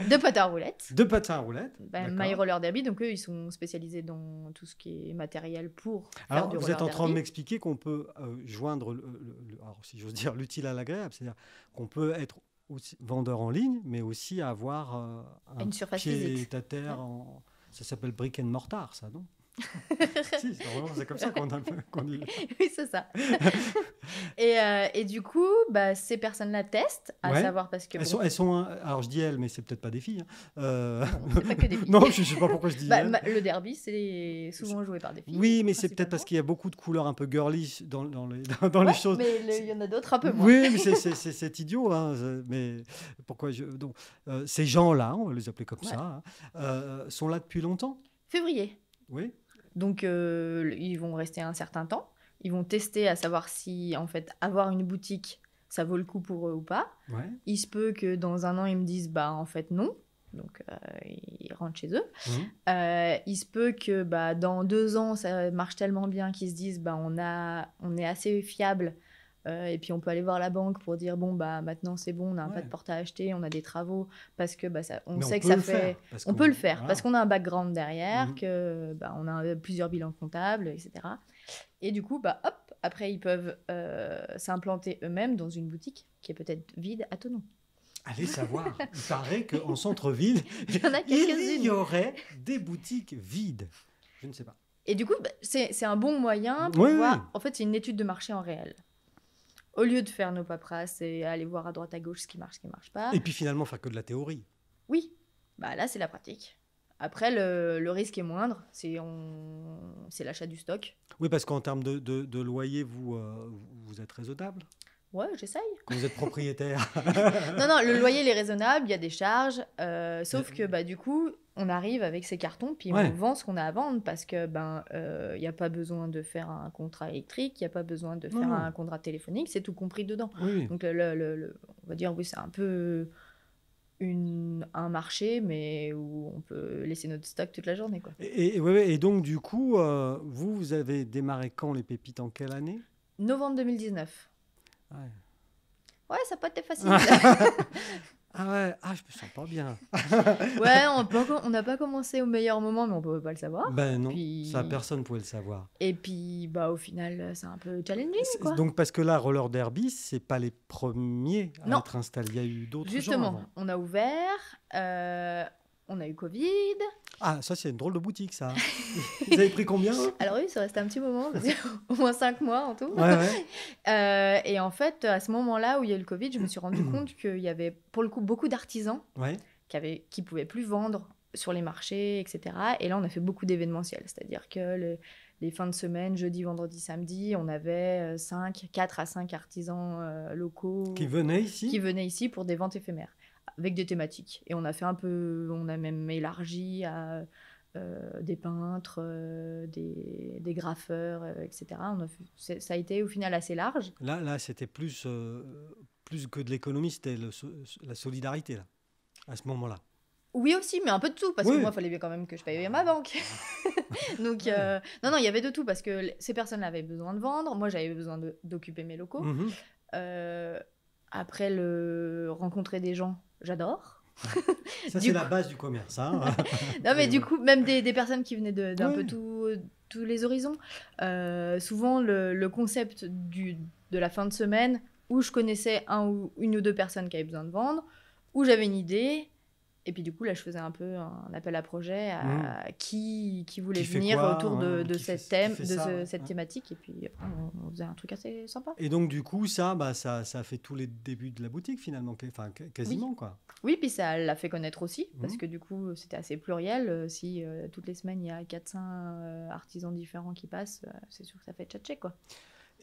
[SPEAKER 1] de pâte à roulettes.
[SPEAKER 2] De patins à roulettes.
[SPEAKER 1] Ben. My Roller Derby, donc eux, ils sont spécialisés dans tout ce qui est matériel pour faire
[SPEAKER 2] Alors,
[SPEAKER 1] du
[SPEAKER 2] vous
[SPEAKER 1] roller
[SPEAKER 2] êtes en train de m'expliquer qu'on peut euh, joindre, le, le- le- alors, si j'ose dire, l'utile à l'agréable. C'est-à-dire qu'on peut être aussi vendeur en ligne, mais aussi avoir euh, un
[SPEAKER 1] Une surface
[SPEAKER 2] pied
[SPEAKER 1] physique.
[SPEAKER 2] à terre. En... Ça s'appelle brick and mortar, ça, non? Si, c'est comme ça qu'on qu'on dit.
[SPEAKER 1] oui, c'est ça. et, euh, et du coup, bah, ces personnes-là testent, à
[SPEAKER 2] Ouais.
[SPEAKER 1] savoir parce que.
[SPEAKER 2] Elles
[SPEAKER 1] bon,
[SPEAKER 2] sont, elles sont, alors je dis elles, mais c'est peut-être pas des filles. hein. Euh,
[SPEAKER 1] c'est pas que des filles.
[SPEAKER 2] non, je sais pas pourquoi je dis
[SPEAKER 1] Bah, le derby, c'est souvent joué par des filles.
[SPEAKER 2] Oui, mais c'est peut-être parce qu'il y a beaucoup de couleurs un peu girly dans, dans les, dans, dans les choses.
[SPEAKER 1] Mais il y en a d'autres un peu moins.
[SPEAKER 2] Oui, mais c'est- idiot. Hein, mais pourquoi je, donc, euh, Ces gens-là, on va les appeler comme
[SPEAKER 1] Ouais.
[SPEAKER 2] ça, hein, euh, sont là depuis longtemps
[SPEAKER 1] Février.
[SPEAKER 2] Oui.
[SPEAKER 1] Donc, euh, ils vont rester un certain temps. Ils vont tester à savoir si, en fait, avoir une boutique, ça vaut le coup pour eux ou pas.
[SPEAKER 2] Ouais.
[SPEAKER 1] Il se peut que dans un an, ils me disent, bah, en fait, non. Donc, euh, ils rentrent chez eux.
[SPEAKER 2] Mhm.
[SPEAKER 1] Euh, il se peut que bah, dans deux ans, ça marche tellement bien qu'ils se disent bah, on, a, on est assez fiable. Euh, et puis on peut aller voir la banque pour dire bon bah maintenant c'est bon on a un
[SPEAKER 2] Ouais.
[SPEAKER 1] pas de porte à acheter on a des travaux parce que bah, ça, on
[SPEAKER 2] Mais
[SPEAKER 1] sait que ça fait on peut le faire
[SPEAKER 2] voilà.
[SPEAKER 1] parce qu'on a un background derrière
[SPEAKER 2] Mhm.
[SPEAKER 1] que bah, on a plusieurs bilans comptables etc et du coup bah hop après ils peuvent euh, s'implanter eux-mêmes dans une boutique qui est peut-être vide à Tonon
[SPEAKER 2] Allez savoir. Il paraît qu'en centre-ville,
[SPEAKER 1] il y en a
[SPEAKER 2] il y aurait des boutiques vides. Je ne sais pas.
[SPEAKER 1] Et du coup, bah, c'est c'est un bon moyen pour
[SPEAKER 2] Oui,
[SPEAKER 1] voir.
[SPEAKER 2] oui.
[SPEAKER 1] En fait, c'est une étude de marché en réel. Au lieu de faire nos paperasses et aller voir à droite à gauche ce qui marche, ce qui marche pas.
[SPEAKER 2] Et puis finalement, faire que de la théorie.
[SPEAKER 1] Oui, bah là, c'est la pratique. Après, le, le risque est moindre. C'est on... c'est l'achat du stock.
[SPEAKER 2] Oui, parce qu'en termes de, de- de loyer, vous, euh, vous êtes raisonnable
[SPEAKER 1] Ouais, j'essaye.
[SPEAKER 2] quand vous êtes propriétaire.
[SPEAKER 1] Non, non, le loyer il est raisonnable, il y a des charges. euh, sauf que bah, du coup, on arrive avec ces cartons, puis
[SPEAKER 2] Ouais.
[SPEAKER 1] on vend ce qu'on a à vendre parce que ben il n'y a pas besoin de faire un contrat électrique, il n'y a pas besoin de faire
[SPEAKER 2] non.
[SPEAKER 1] un contrat téléphonique, c'est tout compris dedans.
[SPEAKER 2] oui.
[SPEAKER 1] Donc, le, le- le- on va dire, oui, c'est un peu une, un marché, mais où on peut laisser notre stock toute la journée. Quoi.
[SPEAKER 2] Et, et- ouais, ouais, et donc, du coup, euh, vous, vous avez démarré quand les pépites? En quelle année?
[SPEAKER 1] Novembre 2019.
[SPEAKER 2] Ouais.
[SPEAKER 1] Ouais, ça n'a pas été facile.
[SPEAKER 2] Ah ouais, ah, je me sens pas bien.
[SPEAKER 1] ouais, on n'a pas, commencé au meilleur moment, mais on ne pouvait pas le savoir.
[SPEAKER 2] Ben non,
[SPEAKER 1] Puis-
[SPEAKER 2] ça personne pouvait le savoir.
[SPEAKER 1] Et puis, bah, au final, c'est un peu challenging. Quoi.
[SPEAKER 2] Donc parce que là, Roller Derby, c'est pas les premiers à
[SPEAKER 1] Non.
[SPEAKER 2] être installés. Il y a eu d'autres
[SPEAKER 1] Justement, on a ouvert, euh, on a eu Covid.
[SPEAKER 2] Ah, ça c'est une drôle de boutique, ça. Vous avez pris combien hein
[SPEAKER 1] Alors oui, ça restait un petit moment, au moins cinq mois en tout.
[SPEAKER 2] Ouais, ouais.
[SPEAKER 1] Euh, et en fait, à ce moment-là où il y a eu le Covid, je me suis rendu compte qu'il y avait pour le coup beaucoup d'artisans
[SPEAKER 2] ouais.
[SPEAKER 1] qui avaient qui pouvaient plus vendre sur les marchés, etc. Et là, on a fait beaucoup d'événementiels, c'est-à-dire que le- les fins de semaine, jeudi, vendredi, samedi, on avait 5, 4 à 5 artisans euh, locaux
[SPEAKER 2] Qui venait ici?
[SPEAKER 1] qui venaient ici pour des ventes éphémères avec des thématiques. Et on a fait un peu, on a même élargi à euh, des peintres, euh, des, des graffeurs, euh, etc. On a fait- c'est- ça a été au final assez large.
[SPEAKER 2] Là, là c'était plus, plus que de l'économie, c'était la solidarité, là, à ce moment-là.
[SPEAKER 1] Oui aussi, mais un peu de tout, parce
[SPEAKER 2] Oui.
[SPEAKER 1] que moi, il fallait bien quand même que je paye ma banque. Donc, euh, non, non, il y avait de tout, parce que ces personnes avaient besoin de vendre, moi, j'avais besoin d'occuper mes locaux. Euh, après, le rencontrer des gens, j'adore.
[SPEAKER 2] Ça, c'est
[SPEAKER 1] coup-
[SPEAKER 2] la base du commerce. hein.
[SPEAKER 1] Non, mais du coup, même des, des personnes qui venaient d'un
[SPEAKER 2] Ouais.
[SPEAKER 1] peu tout- tous les horizons. Euh, souvent, le, le concept du, de la fin de semaine, où je connaissais un ou, une ou deux personnes qui avaient besoin de vendre, où j'avais une idée. Et puis du coup, là, je faisais un peu un appel à projet à qui, qui voulait
[SPEAKER 2] Qui
[SPEAKER 1] venir
[SPEAKER 2] quoi,
[SPEAKER 1] autour de,
[SPEAKER 2] ouais,
[SPEAKER 1] de
[SPEAKER 2] fait-
[SPEAKER 1] cette thème, de
[SPEAKER 2] ça,
[SPEAKER 1] ce-
[SPEAKER 2] ouais.
[SPEAKER 1] cette thématique. Et puis après, on, on faisait un truc assez sympa.
[SPEAKER 2] Et donc, du coup, ça, bah, ça, ça a fait tous les débuts de la boutique, finalement. Enfin, quasiment, quoi.
[SPEAKER 1] Oui, puis ça l'a fait connaître aussi, parce
[SPEAKER 2] Mhm.
[SPEAKER 1] que du coup, c'était assez pluriel. Euh, Si euh, toutes les semaines, il y a 400 euh, artisans différents qui passent, euh, c'est sûr que ça fait tchatcher, quoi.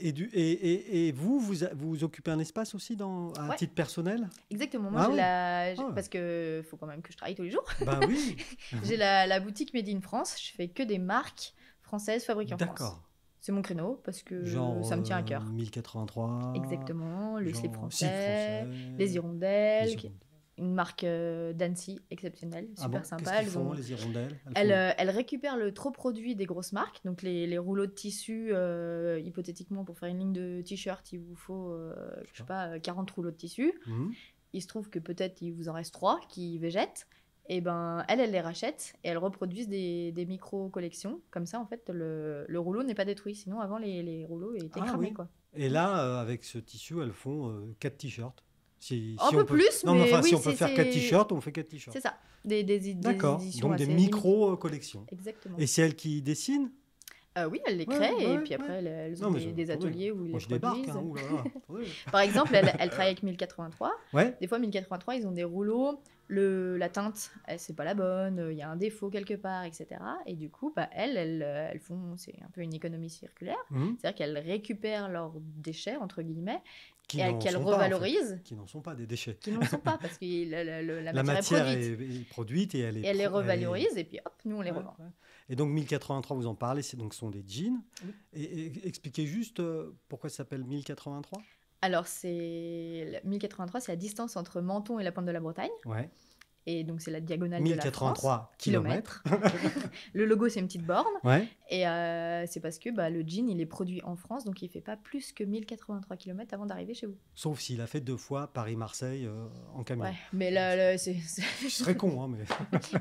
[SPEAKER 2] Et, du, et, et, et vous, vous, vous occupez un espace aussi dans, à
[SPEAKER 1] Ouais.
[SPEAKER 2] titre personnel?
[SPEAKER 1] Exactement, moi,
[SPEAKER 2] Ah
[SPEAKER 1] la...
[SPEAKER 2] Ah
[SPEAKER 1] parce que faut quand même que je travaille tous les jours.
[SPEAKER 2] Ben oui.
[SPEAKER 1] j'ai la, la boutique Made in France, je fais que des marques françaises fabriquées en France.
[SPEAKER 2] D'accord.
[SPEAKER 1] C'est mon créneau, parce que
[SPEAKER 2] Genre
[SPEAKER 1] ça me tient à
[SPEAKER 2] euh,
[SPEAKER 1] cœur.
[SPEAKER 2] 1083.
[SPEAKER 1] Exactement, le slip
[SPEAKER 2] genre
[SPEAKER 1] français,
[SPEAKER 2] slip français,
[SPEAKER 1] les hirondelles,
[SPEAKER 2] les hirondelles.
[SPEAKER 1] Une marque euh, d'Annecy exceptionnelle,
[SPEAKER 2] Ah
[SPEAKER 1] super
[SPEAKER 2] bon
[SPEAKER 1] sympa. Elles
[SPEAKER 2] font,
[SPEAKER 1] ont-
[SPEAKER 2] les hirondelles
[SPEAKER 1] Elle,
[SPEAKER 2] font-
[SPEAKER 1] euh, le trop produit des grosses marques, donc les, les rouleaux de tissu, euh, hypothétiquement pour faire une ligne de t-shirt, il vous faut, euh, je sais pas, euh, 40 rouleaux de tissu.
[SPEAKER 2] Mhm.
[SPEAKER 1] Il se trouve que peut-être il vous en reste 3 qui végètent. Et ben, elle, elle les rachète et elle reproduisent des, des micro-collections. Comme ça, en fait, le, le rouleau n'est pas détruit. Sinon, avant, les, les rouleaux étaient
[SPEAKER 2] Ah
[SPEAKER 1] cramés,
[SPEAKER 2] oui.
[SPEAKER 1] quoi.
[SPEAKER 2] Et là, euh, avec ce tissu, peut font 4 t-shirts. Si,
[SPEAKER 1] Un
[SPEAKER 2] si
[SPEAKER 1] peu
[SPEAKER 2] on peut...
[SPEAKER 1] plus,
[SPEAKER 2] Non, mais enfin, si
[SPEAKER 1] oui,
[SPEAKER 2] on peut faire 4
[SPEAKER 1] c'est-
[SPEAKER 2] t-shirts, on fait 4 t-shirts.
[SPEAKER 1] C'est ça. Des, des, des
[SPEAKER 2] D'accord. Donc des micro-collections.
[SPEAKER 1] Exactement.
[SPEAKER 2] Et c'est elle qui dessine?
[SPEAKER 1] Euh, oui, elle les
[SPEAKER 2] Ouais,
[SPEAKER 1] crée
[SPEAKER 2] ouais,
[SPEAKER 1] et puis
[SPEAKER 2] ouais.
[SPEAKER 1] après, elles, elles ont des,
[SPEAKER 2] je-
[SPEAKER 1] des ateliers où ils
[SPEAKER 2] Moi,
[SPEAKER 1] les
[SPEAKER 2] débarque. Hein.
[SPEAKER 1] Par exemple, elle, elle travaille avec 1083.
[SPEAKER 2] ouais.
[SPEAKER 1] Des fois, 1083, ils ont des rouleaux le, la teinte, elle, c'est pas la bonne, euh, il y a un défaut quelque part, etc. Et du coup, bah, elles, elles, euh, elles font, c'est un peu une économie circulaire,
[SPEAKER 2] Mhm.
[SPEAKER 1] c'est-à-dire qu'elles récupèrent leurs déchets, entre guillemets,
[SPEAKER 2] Qui
[SPEAKER 1] et
[SPEAKER 2] pas, en fait.
[SPEAKER 1] revalorisent,
[SPEAKER 2] Qui n'en sont pas des déchets.
[SPEAKER 1] qui n'en sont pas, parce que la, la- la- la
[SPEAKER 2] La
[SPEAKER 1] matière, est produite.
[SPEAKER 2] est, est produite et elle est.
[SPEAKER 1] Et elle les
[SPEAKER 2] pro- elle est-
[SPEAKER 1] revalorise, et puis hop, nous, on les
[SPEAKER 2] Ouais,
[SPEAKER 1] revend.
[SPEAKER 2] ouais. Et donc 1083, vous en parlez, c'est donc ce sont des jeans.
[SPEAKER 1] Oui.
[SPEAKER 2] Et, et expliquez juste euh, pourquoi ça s'appelle 1083.
[SPEAKER 1] Alors, c'est 1083, c'est la distance entre Menton et la pointe de la Bretagne.
[SPEAKER 2] Ouais.
[SPEAKER 1] Et donc, c'est la diagonale de la France.
[SPEAKER 2] 1083 kilomètres.
[SPEAKER 1] Le logo, c'est une petite borne.
[SPEAKER 2] Ouais.
[SPEAKER 1] Et euh, c'est parce que bah, le jean, il est produit en France, donc il fait pas plus que 1083 km avant d'arriver chez vous.
[SPEAKER 2] Sauf s'il a fait deux fois Paris-Marseille euh, en camion.
[SPEAKER 1] Ouais, mais là, c'est-
[SPEAKER 2] Je serais con, hein, mais.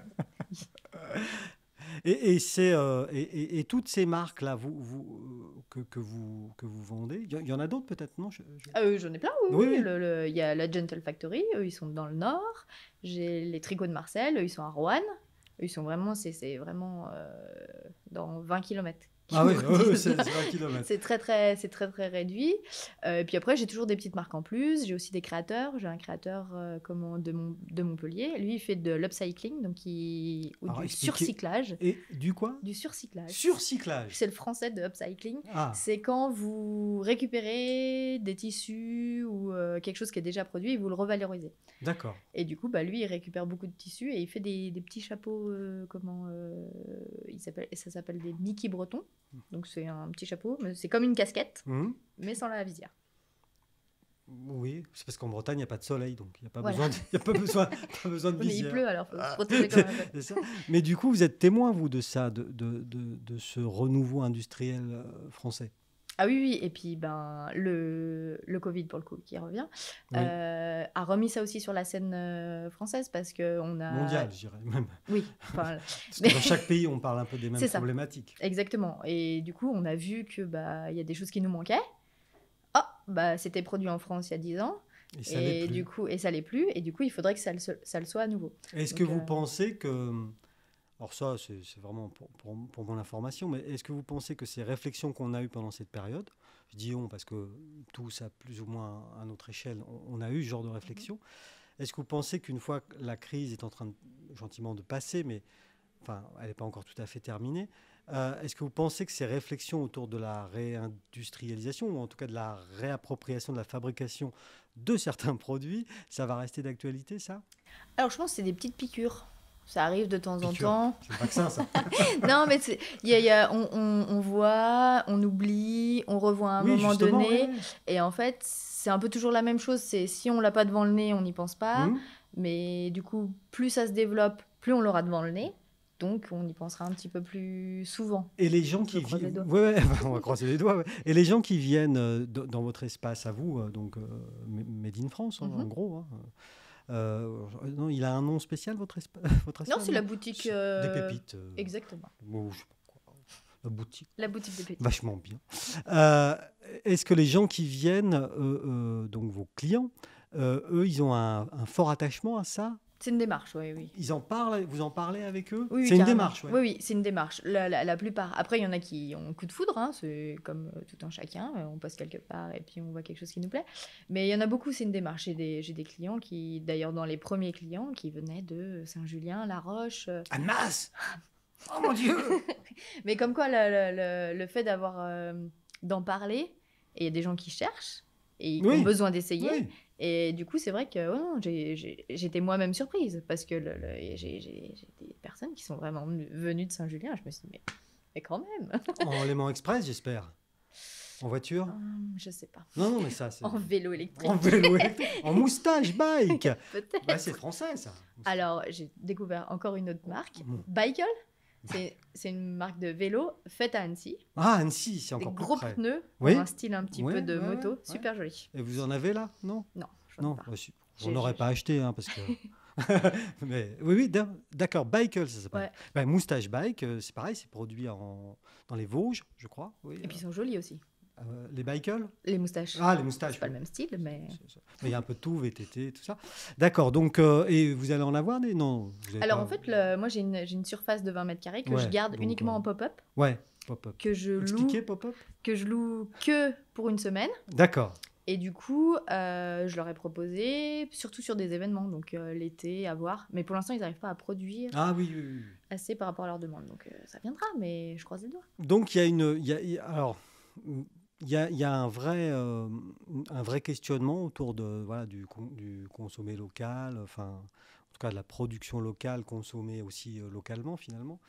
[SPEAKER 2] Et, et c'est euh, et, et- toutes ces marques là, vous, vous euh, que, que vous que vous vendez, il y, en a d'autres peut-être non? Je- je-
[SPEAKER 1] Ah, euh, J'en ai plein, oui.
[SPEAKER 2] Oui,
[SPEAKER 1] oui.
[SPEAKER 2] oui.
[SPEAKER 1] Le- le- Il y a la Gentle Factory, eux, ils sont dans le nord. J'ai les tricots de Marcel, eux, ils sont à Rouen. Eux, Ils sont vraiment, c'est c'est vraiment euh, dans 20 km.
[SPEAKER 2] Ah oui, oui, c'est c'est 20 km.
[SPEAKER 1] C'est très très, très très réduit. Euh, et puis après, j'ai toujours des petites marques en plus. J'ai aussi des créateurs. J'ai un créateur euh, comment, de, Mon- de Montpellier. Lui, il fait de l'upcycling, donc il, ou
[SPEAKER 2] Alors,
[SPEAKER 1] du
[SPEAKER 2] expliquez-
[SPEAKER 1] surcyclage.
[SPEAKER 2] Et du quoi?
[SPEAKER 1] Du surcyclage.
[SPEAKER 2] Surcyclage.
[SPEAKER 1] C'est le français de upcycling.
[SPEAKER 2] Ah,
[SPEAKER 1] C'est quand vous récupérez des tissus ou euh, quelque chose qui est déjà produit et vous le revalorisez.
[SPEAKER 2] d'accord.
[SPEAKER 1] Et du coup, bah, lui, il récupère beaucoup de tissus et il fait des, des petits chapeaux, comment il ça s'appelle des Mickey bretons. Donc c'est un petit chapeau, mais c'est comme une casquette,
[SPEAKER 2] Hum.
[SPEAKER 1] mais sans la visière.
[SPEAKER 2] Oui, c'est parce qu'en Bretagne, il n'y a pas de soleil, donc il n'y a pas
[SPEAKER 1] Voilà.
[SPEAKER 2] besoin de, y a pas besoin, pas besoin de
[SPEAKER 1] Oui, mais il pleut alors, faut
[SPEAKER 2] Ah.
[SPEAKER 1] se protéger quand même.
[SPEAKER 2] Ça. Mais du coup, vous êtes témoin, vous, de ça, de, de, de, de ce renouveau industriel euh, français?
[SPEAKER 1] Ah oui, oui, et puis ben, le, le Covid, pour le coup, qui revient,
[SPEAKER 2] Oui.
[SPEAKER 1] euh, a remis ça aussi sur la scène euh, française parce qu'on a...
[SPEAKER 2] Mondial, je dirais même.
[SPEAKER 1] Oui, enfin,
[SPEAKER 2] Parce que dans chaque pays, on parle un peu des mêmes
[SPEAKER 1] ça.
[SPEAKER 2] problématiques.
[SPEAKER 1] Exactement. Et du coup, on a vu que bah y a des choses qui nous manquaient. Ah, bah c'était produit en France il y a 10 ans
[SPEAKER 2] Et ça
[SPEAKER 1] et du coup et ça l'est plus et du coup, il faudrait que ça le, ça le soit à nouveau.
[SPEAKER 2] Est-ce que
[SPEAKER 1] donc,
[SPEAKER 2] vous
[SPEAKER 1] euh,
[SPEAKER 2] pensez que... Alors ça, c'est vraiment pour, pour, pour mon information, mais est-ce que vous pensez que ces réflexions qu'on a eues pendant cette période, je dis on parce que tous à plus ou moins à notre échelle, on, on a eu ce genre de réflexion, est-ce que vous pensez qu'une fois que la crise est en train de, gentiment de passer, mais enfin, elle n'est pas encore tout à fait terminée, euh, est-ce que vous pensez que ces réflexions autour de la réindustrialisation, ou en tout cas de la réappropriation de la fabrication de certains produits, ça va rester d'actualité, ça?
[SPEAKER 1] Alors je pense que c'est des petites piqûres. Ça arrive de temps en temps.
[SPEAKER 2] C'est le vaccin, ça
[SPEAKER 1] non, mais y a, y a- on, on- on voit, on oublie, on revoit à un
[SPEAKER 2] Oui,
[SPEAKER 1] moment donné.
[SPEAKER 2] ouais.
[SPEAKER 1] Et en fait, c'est un peu toujours la même chose. C'est si on l'a pas devant le nez, on n'y pense pas.
[SPEAKER 2] Hum.
[SPEAKER 1] Mais du coup, plus ça se développe, plus on l'aura devant le nez. Donc on y pensera un petit peu plus souvent.
[SPEAKER 2] Et les gens qui viennent, ouais, ouais, on va croiser les doigts. ouais. Et les gens qui viennent euh, dans votre espace à vous, euh, donc euh, Made in France, hein, en
[SPEAKER 1] Mhm.
[SPEAKER 2] gros. hein, euh, non, il a un nom spécial votre, espa- votre espace
[SPEAKER 1] Non, c'est la boutique.
[SPEAKER 2] C'est
[SPEAKER 1] euh,
[SPEAKER 2] Des pépites. euh,
[SPEAKER 1] Exactement.
[SPEAKER 2] je. La boutique,
[SPEAKER 1] La boutique des pépites.
[SPEAKER 2] vachement bien. Est-ce que les gens qui viennent, donc vos clients, eux, ils ont un, un fort attachement à ça?
[SPEAKER 1] C'est une démarche, oui, oui.
[SPEAKER 2] Ils en parlent, vous en parlez avec eux?
[SPEAKER 1] Oui, oui,
[SPEAKER 2] C'est une démarche, ouais.
[SPEAKER 1] Oui, oui, c'est une démarche. La, la- la plupart. Après, il y en a qui ont coup de foudre, hein, c'est comme euh, tout un chacun. euh, On passe quelque part et puis on voit quelque chose qui nous plaît. Mais il y en a beaucoup, c'est une démarche. J'ai des, j'ai des clients qui, d'ailleurs, dans les premiers clients, qui venaient de Saint-Julien, La Roche. euh,
[SPEAKER 2] Annemasse Oh mon Dieu
[SPEAKER 1] Mais comme quoi, le, le- le- le fait d'avoir euh, d'en parler, et il y a des gens qui cherchent et qui
[SPEAKER 2] Oui.
[SPEAKER 1] ont besoin d'essayer.
[SPEAKER 2] Oui.
[SPEAKER 1] Et du coup, c'est vrai que ouais, non, j'ai- j'ai- j'étais moi-même surprise parce que le- le- j'ai des personnes qui sont vraiment venues de Saint-Julien. Je me suis dit, mais, mais quand même,
[SPEAKER 2] En Léman Express, j'espère. En voiture
[SPEAKER 1] Hum, je sais pas.
[SPEAKER 2] Non, non, mais ça, c'est.
[SPEAKER 1] En vélo électrique,
[SPEAKER 2] En vélo électrique. En moustache bike
[SPEAKER 1] peut-être.
[SPEAKER 2] bah, C'est français, ça.
[SPEAKER 1] Alors, j'ai découvert encore une autre marque,
[SPEAKER 2] Mm.
[SPEAKER 1] Bicycle. C'est une marque de vélo faite à Annecy.
[SPEAKER 2] Ah, Annecy, c'est
[SPEAKER 1] Des
[SPEAKER 2] encore plus
[SPEAKER 1] gros
[SPEAKER 2] près.
[SPEAKER 1] pneus,
[SPEAKER 2] Oui.
[SPEAKER 1] un style un petit peu de
[SPEAKER 2] ouais,
[SPEAKER 1] moto.
[SPEAKER 2] ouais.
[SPEAKER 1] Super joli.
[SPEAKER 2] Et vous en avez là? Non?
[SPEAKER 1] Non, je
[SPEAKER 2] Non,
[SPEAKER 1] pas.
[SPEAKER 2] bah, on n'aurait pas acheté, hein, parce que. Mais oui, oui, d'ac- d'accord, Bicycle, ça s'appelle.
[SPEAKER 1] Ouais.
[SPEAKER 2] Ben, moustache Bike, euh, c'est pareil, c'est produit en... dans les Vosges, je crois. Oui,
[SPEAKER 1] Et puis ils sont jolis aussi.
[SPEAKER 2] Euh, les Bicycle
[SPEAKER 1] Les moustaches.
[SPEAKER 2] Ah, les moustaches.
[SPEAKER 1] c'est pas
[SPEAKER 2] oui.
[SPEAKER 1] le même style, mais.
[SPEAKER 2] Mais il y a un peu de tout, VTT, tout ça. D'accord, donc, euh, et vous allez en avoir des? Non.
[SPEAKER 1] Alors
[SPEAKER 2] pas-
[SPEAKER 1] en fait, le- moi j'ai une, j'ai une surface de 20 mètres carrés que je garde
[SPEAKER 2] donc,
[SPEAKER 1] uniquement
[SPEAKER 2] euh,
[SPEAKER 1] en pop-up,
[SPEAKER 2] Ouais, pop-up.
[SPEAKER 1] que je loue,
[SPEAKER 2] Expliquez pop-up?
[SPEAKER 1] que je loue que pour une semaine.
[SPEAKER 2] D'accord.
[SPEAKER 1] Et du coup, euh, je leur ai proposé, surtout sur des événements, donc euh, l'été, à voir. Mais pour l'instant, ils n'arrivent pas à produire
[SPEAKER 2] Ah oui, oui, oui.
[SPEAKER 1] assez par rapport à leurs demandes. Donc euh, ça viendra, mais je croise les doigts.
[SPEAKER 2] Donc il y a une, il y a- il y a- alors il y a, un vrai, euh, un vrai questionnement autour de voilà du, du consommer local, enfin en tout cas de la production locale consommée aussi euh, localement finalement.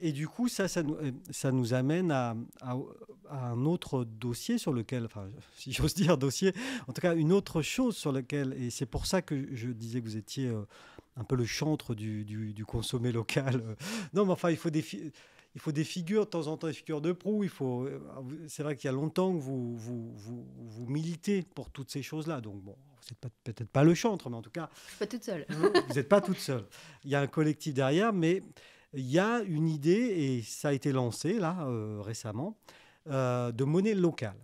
[SPEAKER 2] Et du coup ça, ça euh, ça nous amène à, un autre dossier sur lequel, enfin si j'ose dire dossier, en tout cas une autre chose sur laquelle, et c'est pour ça que je disais que vous étiez un peu le chantre du, du, du consommer local. Non mais enfin il faut fi- il faut des figures, de temps en temps des figures de proue. Il faut. euh, C'est vrai qu'il y a longtemps que vous, vous, vous, vous militez pour toutes ces choses-là. Donc bon, vous n'êtes peut-être pas le chantre, mais en tout cas,
[SPEAKER 1] Je suis pas toute seule.
[SPEAKER 2] vous n'êtes pas toute seule. Il y a un collectif derrière, mais il y a une idée et ça a été lancé là euh, récemment euh, de monnaie locale,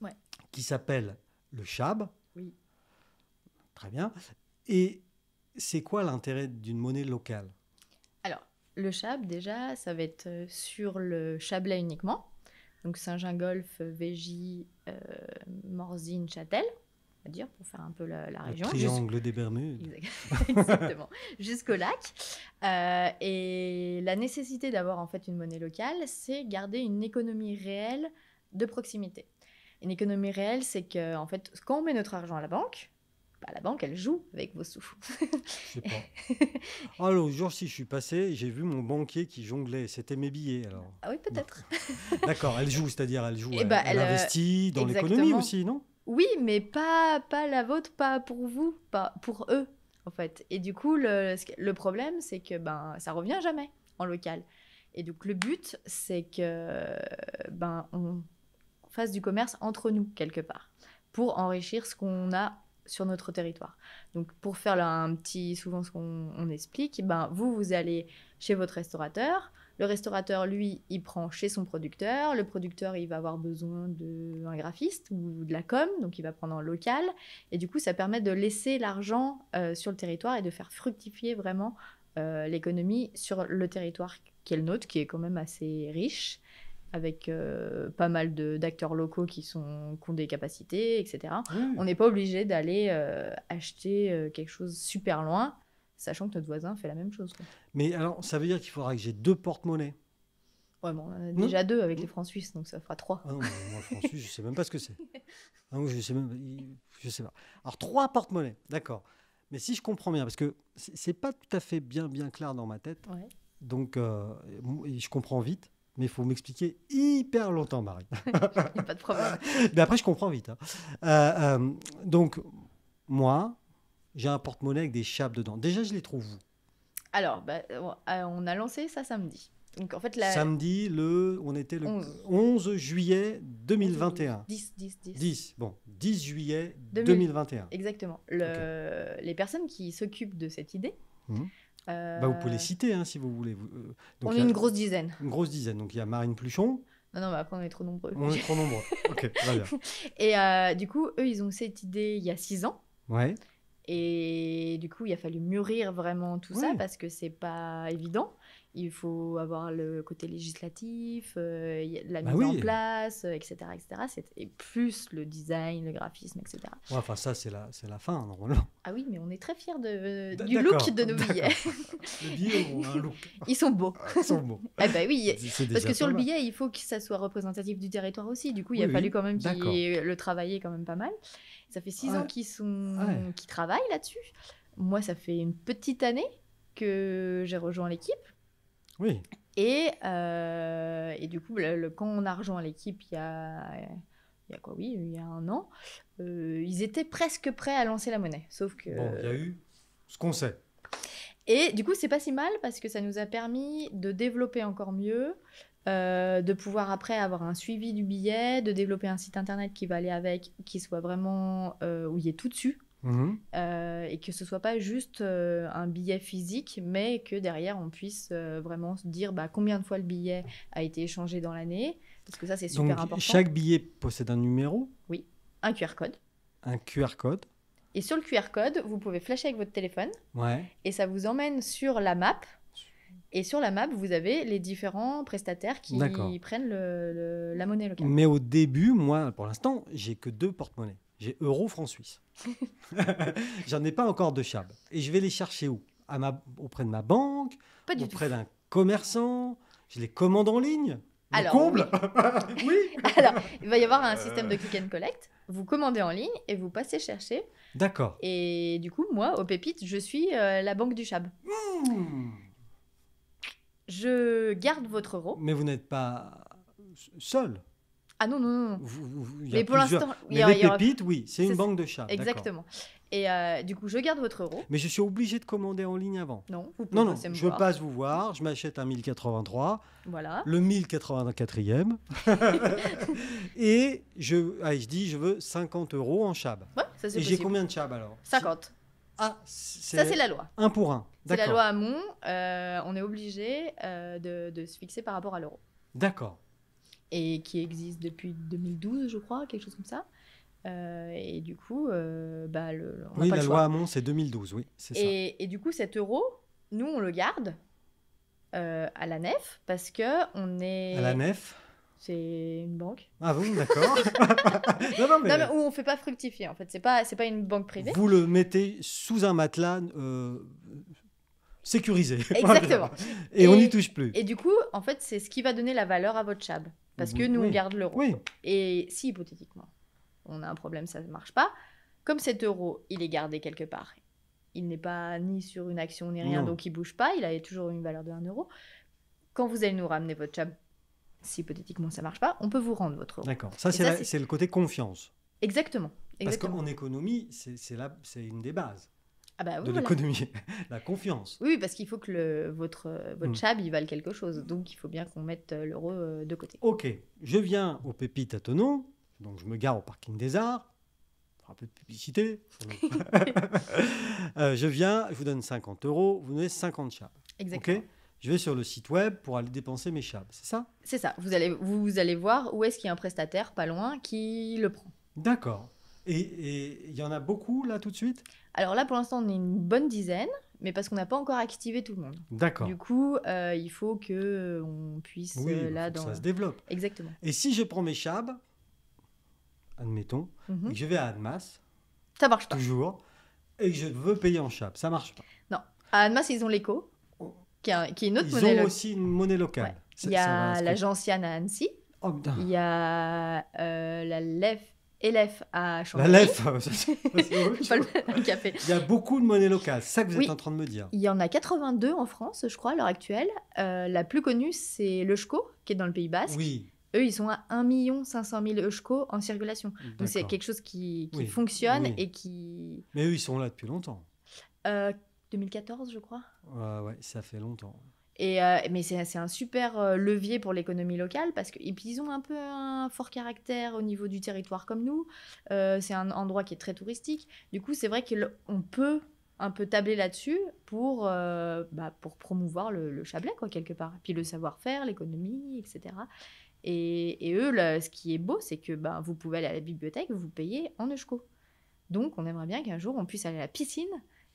[SPEAKER 1] Ouais.
[SPEAKER 2] qui s'appelle le Chab.
[SPEAKER 1] Oui.
[SPEAKER 2] Très bien. Et c'est quoi l'intérêt d'une monnaie locale?
[SPEAKER 1] Le Chab, déjà, ça va être euh, sur le Chablais uniquement. Donc Saint-Gingolf, Végy, euh, Morzine, Châtel, on va dire, pour faire un peu la, la
[SPEAKER 2] Le
[SPEAKER 1] région.
[SPEAKER 2] triangle des Bermudes.
[SPEAKER 1] Exact- Exactement, jusqu'au lac. Euh, et la nécessité d'avoir en fait une monnaie locale, c'est garder une économie réelle de proximité. Une économie réelle, c'est que en fait, quand on met notre argent à la banque, bah, la banque, elle joue avec vos sous.
[SPEAKER 2] Je sais pas. Ah, l'autre jour, si je suis passé, j'ai vu mon banquier qui jonglait. C'était mes billets, alors.
[SPEAKER 1] ah oui, peut-être.
[SPEAKER 2] D'accord, elle joue, c'est-à-dire elle joue.
[SPEAKER 1] Eh
[SPEAKER 2] elle, elle
[SPEAKER 1] elle, euh,
[SPEAKER 2] investit dans l'économie aussi, non?
[SPEAKER 1] Oui, mais pas, pas la vôtre, pas pour vous, pas pour eux, en fait. Et du coup, le, le problème, c'est que ben, ça revient jamais en local. Et donc, le but, c'est que ben, on fasse du commerce entre nous, quelque part, pour enrichir ce qu'on a sur notre territoire. Donc, pour faire un petit, souvent ce qu'on on explique, ben, vous, vous allez chez votre restaurateur, le restaurateur, lui, il prend chez son producteur. Le producteur, il va avoir besoin d'un graphiste ou de la com, donc il va prendre en local. Et du coup, ça permet de laisser l'argent euh, sur le territoire et de faire fructifier vraiment euh, l'économie sur le territoire qui est le nôtre, qui est quand même assez riche, avec euh, pas mal d'acteurs locaux qui, sont, qui ont des capacités, etc. On n'est pas obligé d'aller euh, acheter euh, quelque chose super loin, sachant que notre voisin fait la même chose. quoi.
[SPEAKER 2] Mais alors, ça veut dire qu'il faudra que j'ai deux porte-monnaies?
[SPEAKER 1] Ouais, bon, on en a
[SPEAKER 2] Non.
[SPEAKER 1] déjà deux avec les francs suisses, donc ça fera trois.
[SPEAKER 2] Ah non, moi, le franc suisse, je sais même pas ce que c'est. Ah je sais même, je sais pas. Alors trois porte-monnaies, d'accord. Mais si je comprends bien, parce que c'est pas tout à fait bien bien clair dans ma tête,
[SPEAKER 1] Ouais.
[SPEAKER 2] donc euh, je comprends vite, mais il faut m'expliquer hyper longtemps, Marie.
[SPEAKER 1] Pas de problème.
[SPEAKER 2] mais après, je comprends vite. hein. Euh, euh, donc moi, j'ai un porte-monnaie avec des chapes dedans. Déjà, je les trouve où?
[SPEAKER 1] Alors, bah, on a lancé ça samedi. Donc en fait, la...
[SPEAKER 2] Samedi, le, on était le
[SPEAKER 1] 11.
[SPEAKER 2] 11 juillet 2021.
[SPEAKER 1] 10, 10, 10.
[SPEAKER 2] 10, bon, 10 juillet
[SPEAKER 1] 2000.
[SPEAKER 2] 2021.
[SPEAKER 1] Exactement. Le... Les personnes qui s'occupent de cette idée.
[SPEAKER 2] Mhm.
[SPEAKER 1] Euh,
[SPEAKER 2] Bah, vous pouvez les citer hein, si vous voulez. Euh, donc
[SPEAKER 1] on est
[SPEAKER 2] a
[SPEAKER 1] une grosse dizaine.
[SPEAKER 2] une grosse dizaine. Donc il y a Marine Pluchon,
[SPEAKER 1] Non, non, mais après, on est trop nombreux.
[SPEAKER 2] on est trop nombreux. ok, très bien.
[SPEAKER 1] Et euh, du coup, eux, ils ont cette idée il y a 6 ans.
[SPEAKER 2] Ouais,
[SPEAKER 1] Et du coup, il a fallu murrir vraiment tout ça parce que c'est pas évident. Il faut avoir le côté législatif, euh, la
[SPEAKER 2] Bah
[SPEAKER 1] mise en place, euh, etc. etc. C'est- Et plus le design, le graphisme, etc.
[SPEAKER 2] Ouais, enfin ça c'est la, c'est la fin normalement.
[SPEAKER 1] Ah oui, mais on est très fiers de,
[SPEAKER 2] D-
[SPEAKER 1] du look de nos billets.
[SPEAKER 2] Les billets ont un look?
[SPEAKER 1] Ils sont beaux.
[SPEAKER 2] Ils sont bons.
[SPEAKER 1] Ah bah oui,
[SPEAKER 2] C'est
[SPEAKER 1] parce que sur le billet, il faut que ça soit représentatif du territoire aussi. Du coup, il
[SPEAKER 2] Oui,
[SPEAKER 1] a fallu
[SPEAKER 2] oui,
[SPEAKER 1] quand même
[SPEAKER 2] d'accord.
[SPEAKER 1] le travailler quand même pas mal. Ça fait six
[SPEAKER 2] Ouais.
[SPEAKER 1] ans qu'ils sont
[SPEAKER 2] Ouais.
[SPEAKER 1] qu'ils travaillent là-dessus. Moi, ça fait une petite année que j'ai rejoint l'équipe.
[SPEAKER 2] Oui,
[SPEAKER 1] Et, euh, et du coup, le, le- quand on a rejoint l'équipe il y a, il y a quoi, oui, il y a un an, euh, ils étaient presque prêts à lancer la monnaie. Sauf que.
[SPEAKER 2] bon, il y a eu ce qu'on sait.
[SPEAKER 1] Et du coup, c'est pas si mal parce que ça nous a permis de développer encore mieux, euh, de pouvoir après avoir un suivi du billet, de développer un site internet qui va aller avec, qui soit vraiment euh, où il y ait tout dessus.
[SPEAKER 2] Mhm.
[SPEAKER 1] euh, et que ce soit pas juste euh, un billet physique, mais que derrière on puisse euh, vraiment se dire bah, combien de fois le billet a été échangé dans l'année, parce que ça c'est super
[SPEAKER 2] Donc
[SPEAKER 1] important.
[SPEAKER 2] chaque billet possède un numéro,
[SPEAKER 1] Un QR code.
[SPEAKER 2] un QR code.
[SPEAKER 1] Et sur le QR code, vous pouvez flasher avec votre téléphone
[SPEAKER 2] Ouais.
[SPEAKER 1] et ça vous emmène sur la map. Et sur la map, vous avez les différents prestataires qui prennent le- le- la monnaie locale.
[SPEAKER 2] Mais au début, moi, pour l'instant, j'ai que deux porte-monnaies. J'ai euro, franc suisse. J'en ai pas encore de chab. Et je vais les chercher où? À ma, Auprès de ma banque
[SPEAKER 1] Pas du
[SPEAKER 2] Auprès d'un commerçant Je les commande en ligne
[SPEAKER 1] Alors,
[SPEAKER 2] comble Oui
[SPEAKER 1] Alors, il va y avoir un système de click and collect. Vous commandez en ligne et vous passez chercher.
[SPEAKER 2] D'accord.
[SPEAKER 1] Et du coup, moi, au Pépite, je suis euh, la banque du Chab.
[SPEAKER 2] Hmm.
[SPEAKER 1] Je garde votre euro.
[SPEAKER 2] Mais vous n'êtes pas seul.
[SPEAKER 1] Ah non, non, non.
[SPEAKER 2] Vous- vous- il y a
[SPEAKER 1] Mais pour
[SPEAKER 2] plusieurs-
[SPEAKER 1] l'instant, il y aura-
[SPEAKER 2] les
[SPEAKER 1] y
[SPEAKER 2] pépites, oui, c'est une banque de chab. d'accord.
[SPEAKER 1] Exactement. Et euh, du coup, je garde votre euro.
[SPEAKER 2] Mais je suis obligé de commander en ligne avant.
[SPEAKER 1] Non, vous pouvez
[SPEAKER 2] Non, non,
[SPEAKER 1] me
[SPEAKER 2] je
[SPEAKER 1] voir.
[SPEAKER 2] passe vous voir, je m'achète un 1083,
[SPEAKER 1] Voilà.
[SPEAKER 2] le 1084e, et je, allez, je dis je veux 50 euros en chab.
[SPEAKER 1] Ouais, ça c'est
[SPEAKER 2] Et j'ai combien de chab alors?
[SPEAKER 1] 50.
[SPEAKER 2] Ah,
[SPEAKER 1] Ça, c'est la loi.
[SPEAKER 2] un pour un.
[SPEAKER 1] C'est la loi Hamon. euh, on est obligé euh, de, de se fixer par rapport à l'euro.
[SPEAKER 2] D'accord.
[SPEAKER 1] Et qui existe depuis 2012, je crois, quelque chose comme ça. Euh, et du coup, euh, bah, le, on
[SPEAKER 2] Oui,
[SPEAKER 1] pas
[SPEAKER 2] la
[SPEAKER 1] le
[SPEAKER 2] loi
[SPEAKER 1] choix.
[SPEAKER 2] Hamon, c'est 2012, oui, c'est ça.
[SPEAKER 1] Et, et du coup, cet euro, nous, on le garde euh, à la nef parce que on est.
[SPEAKER 2] À la nef
[SPEAKER 1] C'est une banque.
[SPEAKER 2] Ah bon, d'accord. non, non, mais,
[SPEAKER 1] Non, mais où on fait pas fructifier, en fait. C'est pas, c'est pas une banque privée.
[SPEAKER 2] vous le mettez sous un matelas euh, sécurisé.
[SPEAKER 1] Exactement.
[SPEAKER 2] Et, on n'y touche plus.
[SPEAKER 1] Et du coup, en fait, c'est ce qui va donner la valeur à votre chab. Parce que
[SPEAKER 2] Oui.
[SPEAKER 1] nous, on garde l'euro.
[SPEAKER 2] Oui,
[SPEAKER 1] Et si, hypothétiquement, on a un problème, ça ne marche pas, comme cet euro, il est gardé quelque part, il n'est pas ni sur une action ni rien,
[SPEAKER 2] Non.
[SPEAKER 1] donc il bouge pas, il a toujours une valeur de 1 euro. Quand vous allez nous ramener votre chab, si hypothétiquement ça marche pas, on peut vous rendre votre euro.
[SPEAKER 2] d'accord. Ça, c'est le côté confiance.
[SPEAKER 1] Exactement.
[SPEAKER 2] Parce
[SPEAKER 1] Exactement.
[SPEAKER 2] qu'en économie, c'est une des bases
[SPEAKER 1] Ah bah oui,
[SPEAKER 2] de
[SPEAKER 1] voilà.
[SPEAKER 2] l'économie, la confiance.
[SPEAKER 1] Oui, parce qu'il faut que le, votre, euh, votre
[SPEAKER 2] Mm.
[SPEAKER 1] chab, il vale quelque chose. Donc il faut bien qu'on mette euh, l'euro euh, de côté.
[SPEAKER 2] Ok, je viens au Pépite à Tonon, donc je me gare au parking des Arts. Un peu de publicité. Euh, je viens, je vous donne 50 euros, vous donnez 50 chats.
[SPEAKER 1] Exactement.
[SPEAKER 2] Ok Je vais sur le site web pour aller dépenser mes chats, c'est ça?
[SPEAKER 1] C'est ça. Vous allez, vous allez voir où est-ce qu'il y a un prestataire pas loin qui le prend.
[SPEAKER 2] D'accord. Et- il y en a beaucoup là tout de suite?
[SPEAKER 1] Alors là, pour l'instant, on est une bonne dizaine, mais parce qu'on n'a pas encore activé tout le monde.
[SPEAKER 2] D'accord.
[SPEAKER 1] Du coup, euh, il faut que euh, on puisse
[SPEAKER 2] Oui,
[SPEAKER 1] euh, là
[SPEAKER 2] que
[SPEAKER 1] dans.
[SPEAKER 2] ça se développe.
[SPEAKER 1] Exactement.
[SPEAKER 2] Et si je prends mes chabs, admettons,
[SPEAKER 1] Mhm.
[SPEAKER 2] et que je vais à Admas,
[SPEAKER 1] Ça marche pas.
[SPEAKER 2] toujours, et que je veux payer en chab, ça marche pas.
[SPEAKER 1] À Annemasse, ils ont l'éco, qui, est un- qui est une autre
[SPEAKER 2] Ils
[SPEAKER 1] monnaie.
[SPEAKER 2] ont
[SPEAKER 1] lo-
[SPEAKER 2] aussi une monnaie locale.
[SPEAKER 1] Ouais.
[SPEAKER 2] Ça-
[SPEAKER 1] Il y a
[SPEAKER 2] se-
[SPEAKER 1] la Gentiane à Annecy,
[SPEAKER 2] Oh,
[SPEAKER 1] il y a la LEF, ELEF à Chambéry.
[SPEAKER 2] chose.
[SPEAKER 1] le café.
[SPEAKER 2] Il y a beaucoup de monnaie locale, c'est ça que vous
[SPEAKER 1] Oui.
[SPEAKER 2] êtes en train de me dire.
[SPEAKER 1] Il y en a 82 en France, je crois, à l'heure actuelle. Euh, la plus connue, c'est le Schco, qui est dans le Pays Basque.
[SPEAKER 2] Oui.
[SPEAKER 1] Eux, ils sont à 1 500 000 Eusko en circulation. Donc c'est quelque chose qui, qui
[SPEAKER 2] Oui,
[SPEAKER 1] fonctionne
[SPEAKER 2] oui.
[SPEAKER 1] et qui...
[SPEAKER 2] Mais eux, ils sont là depuis longtemps.
[SPEAKER 1] Euh, 2014, je crois.
[SPEAKER 2] Ouais, ouais, ça fait longtemps.
[SPEAKER 1] Et, euh, mais c'est un super euh, levier pour l'économie locale parce que et ont un peu un fort caractère au niveau du territoire comme nous. Euh, c'est un endroit qui est très touristique. Du coup, c'est vrai qu'on peut un peu tabler là-dessus pour, bah, pour promouvoir le, le Chablais, quoi, quelque part. Puis le savoir-faire, l'économie, etc. Et, et eux, ce qui est beau, c'est que bah, vous pouvez aller à la bibliothèque, vous payez en Eusko. Donc, on aimerait bien qu'un jour, on puisse aller à la piscine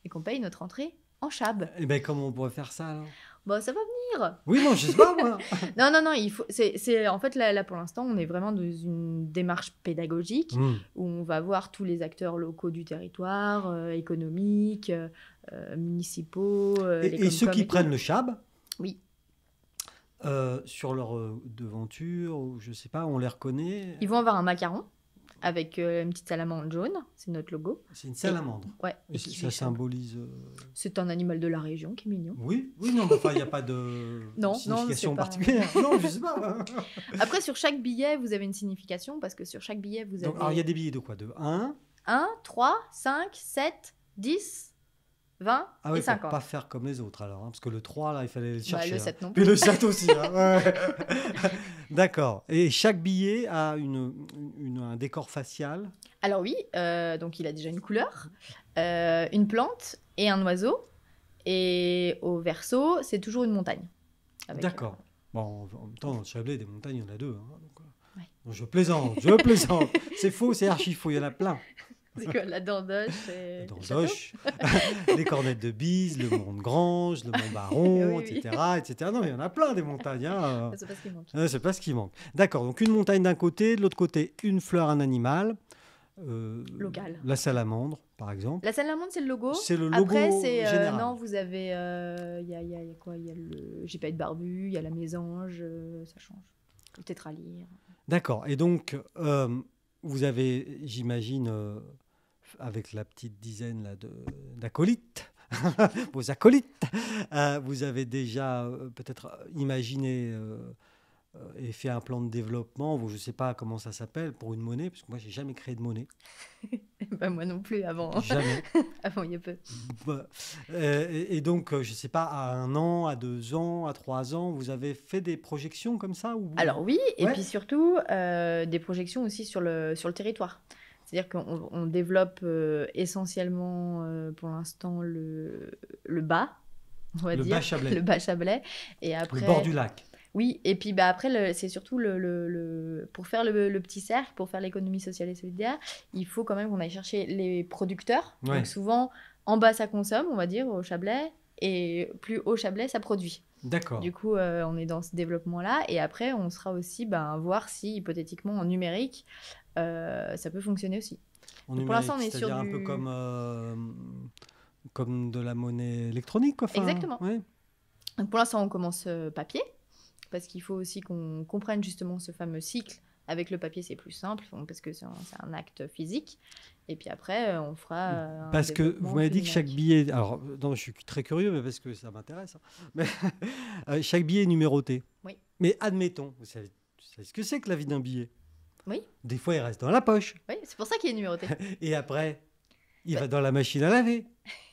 [SPEAKER 1] et qu'on paye notre entrée en chab.
[SPEAKER 2] Eh bien, comment on pourrait faire ça alors?
[SPEAKER 1] Bon, ça va venir
[SPEAKER 2] Oui, non, je sais pas moi.
[SPEAKER 1] non, non, non, il faut. C'est, en fait là, là pour l'instant, on est vraiment dans une démarche pédagogique
[SPEAKER 2] Hmm.
[SPEAKER 1] où on va voir tous les acteurs locaux du territoire, euh, économiques, euh, municipaux. euh, les
[SPEAKER 2] Et, ceux qui
[SPEAKER 1] et
[SPEAKER 2] prennent le chab,
[SPEAKER 1] Oui.
[SPEAKER 2] euh, sur leur devanture, ou je sais pas, on les reconnaît?
[SPEAKER 1] Ils vont avoir un macaron avec euh, une petite salamandre jaune, c'est notre logo.
[SPEAKER 2] C'est une salamandre.
[SPEAKER 1] Ouais.
[SPEAKER 2] Et
[SPEAKER 1] et qui
[SPEAKER 2] ça symbolise. euh,
[SPEAKER 1] C'est un animal de la région qui est mignon.
[SPEAKER 2] Oui, oui, non, mais enfin, il n'y a pas de
[SPEAKER 1] Non, non,
[SPEAKER 2] signification
[SPEAKER 1] pas-
[SPEAKER 2] particulière. Non, je sais pas.
[SPEAKER 1] Après, sur chaque billet, vous avez une signification parce que sur chaque billet, vous
[SPEAKER 2] Donc, alors, il y a
[SPEAKER 1] avez
[SPEAKER 2] des billets de quoi? De 1
[SPEAKER 1] 1, 3, 5, 7, 10, 20
[SPEAKER 2] Ah oui,
[SPEAKER 1] et
[SPEAKER 2] faut
[SPEAKER 1] 50.
[SPEAKER 2] pas faire comme les autres alors. hein, parce que le 3, là, il fallait le
[SPEAKER 1] Bah,
[SPEAKER 2] chercher.
[SPEAKER 1] le
[SPEAKER 2] hein.
[SPEAKER 1] 7 non
[SPEAKER 2] Puis
[SPEAKER 1] plus.
[SPEAKER 2] le 7 aussi. hein, ouais. D'accord. Et chaque billet a une, une- un décor facial?
[SPEAKER 1] Alors oui, euh, donc il a déjà une couleur, euh, une plante et un oiseau. Et au verso, c'est toujours une montagne.
[SPEAKER 2] D'accord. Bon, en même temps, dans le Chablais, des montagnes, il y en a deux. hein, donc, euh,
[SPEAKER 1] Ouais.
[SPEAKER 2] donc je plaisante, je plaisante. c'est faux, c'est archi faux, il y en a plein.
[SPEAKER 1] C'est quoi la dandoche et
[SPEAKER 2] Doche, les cornettes de Bise, le Mont de Grange, le Mont Baron,
[SPEAKER 1] Oui, oui.
[SPEAKER 2] etc., etc. Non, mais il y en a plein des montagnes. hein.
[SPEAKER 1] C'est pas ce qui manque.
[SPEAKER 2] Euh, C'est pas ce qui manque. D'accord, donc une montagne d'un côté, de l'autre côté, une fleur, un animal. euh,
[SPEAKER 1] Local.
[SPEAKER 2] La salamandre, par exemple.
[SPEAKER 1] La salamandre, c'est le logo.
[SPEAKER 2] C'est le logo
[SPEAKER 1] Après, c'est. euh, non, vous avez. euh, Il y, a, il y a- il y a quoi? Il y a le. J'ai pas de barbu, il y a la mésange, euh, ça change. Le tétralyre.
[SPEAKER 2] D'accord. Et donc, euh, vous avez, j'imagine, euh, avec la petite dizaine là, d'acolytes, vos acolytes, euh, vous avez déjà euh, peut-être imaginé euh, et fait un plan de développement, je ne sais pas comment ça s'appelle, pour une monnaie, parce que moi, j'ai jamais créé de monnaie.
[SPEAKER 1] bah, moi non plus, avant.
[SPEAKER 2] Jamais.
[SPEAKER 1] avant, il y a peu.
[SPEAKER 2] Bah, et, donc, je ne sais pas, à un an, à deux ans, à trois ans, vous avez fait des projections comme ça ou...
[SPEAKER 1] Alors oui, et puis surtout euh, des projections aussi sur le, sur le territoire. C'est-à-dire qu'on on développe euh, essentiellement euh, pour l'instant le, le bas, on va
[SPEAKER 2] le
[SPEAKER 1] dire.
[SPEAKER 2] bas Chablais,
[SPEAKER 1] Le bas Chablais. Et après,
[SPEAKER 2] le bord du lac.
[SPEAKER 1] Oui, et puis bah, après, c'est surtout le, le- le- pour faire le, le petit cercle, pour faire l'économie sociale et solidaire, il faut quand même qu'on aille chercher les producteurs.
[SPEAKER 2] Ouais.
[SPEAKER 1] Donc souvent, en bas, ça consomme, on va dire, au Chablais, et plus haut Chablais, ça produit.
[SPEAKER 2] D'accord.
[SPEAKER 1] Du coup, euh, on est dans ce développement-là. Et après, on sera aussi ben, voir si, hypothétiquement, en numérique, euh, ça peut fonctionner aussi.
[SPEAKER 2] En
[SPEAKER 1] pour l'instant,
[SPEAKER 2] numérique,
[SPEAKER 1] on est sur
[SPEAKER 2] un peu comme, euh, comme de la monnaie électronique. quoi, enfin,
[SPEAKER 1] Exactement.
[SPEAKER 2] ouais.
[SPEAKER 1] Donc, pour l'instant, on commence papier, parce qu'il faut aussi qu'on comprenne justement ce fameux cycle. Avec le papier, c'est plus simple, parce que c'est un, acte physique. Et puis après, euh, on fera. euh,
[SPEAKER 2] Parce que vous m'avez dit que chaque billet. Alors, non, je suis très curieux, mais parce que ça m'intéresse. hein. Mais euh, chaque billet est numéroté.
[SPEAKER 1] Oui.
[SPEAKER 2] Mais admettons, vous savez, vous savez ce que c'est que la vie d'un billet?
[SPEAKER 1] Oui.
[SPEAKER 2] Des fois, il reste dans la poche.
[SPEAKER 1] Oui, c'est pour ça qu'il est numéroté.
[SPEAKER 2] Et après, il
[SPEAKER 1] Bah-
[SPEAKER 2] va dans la machine à laver.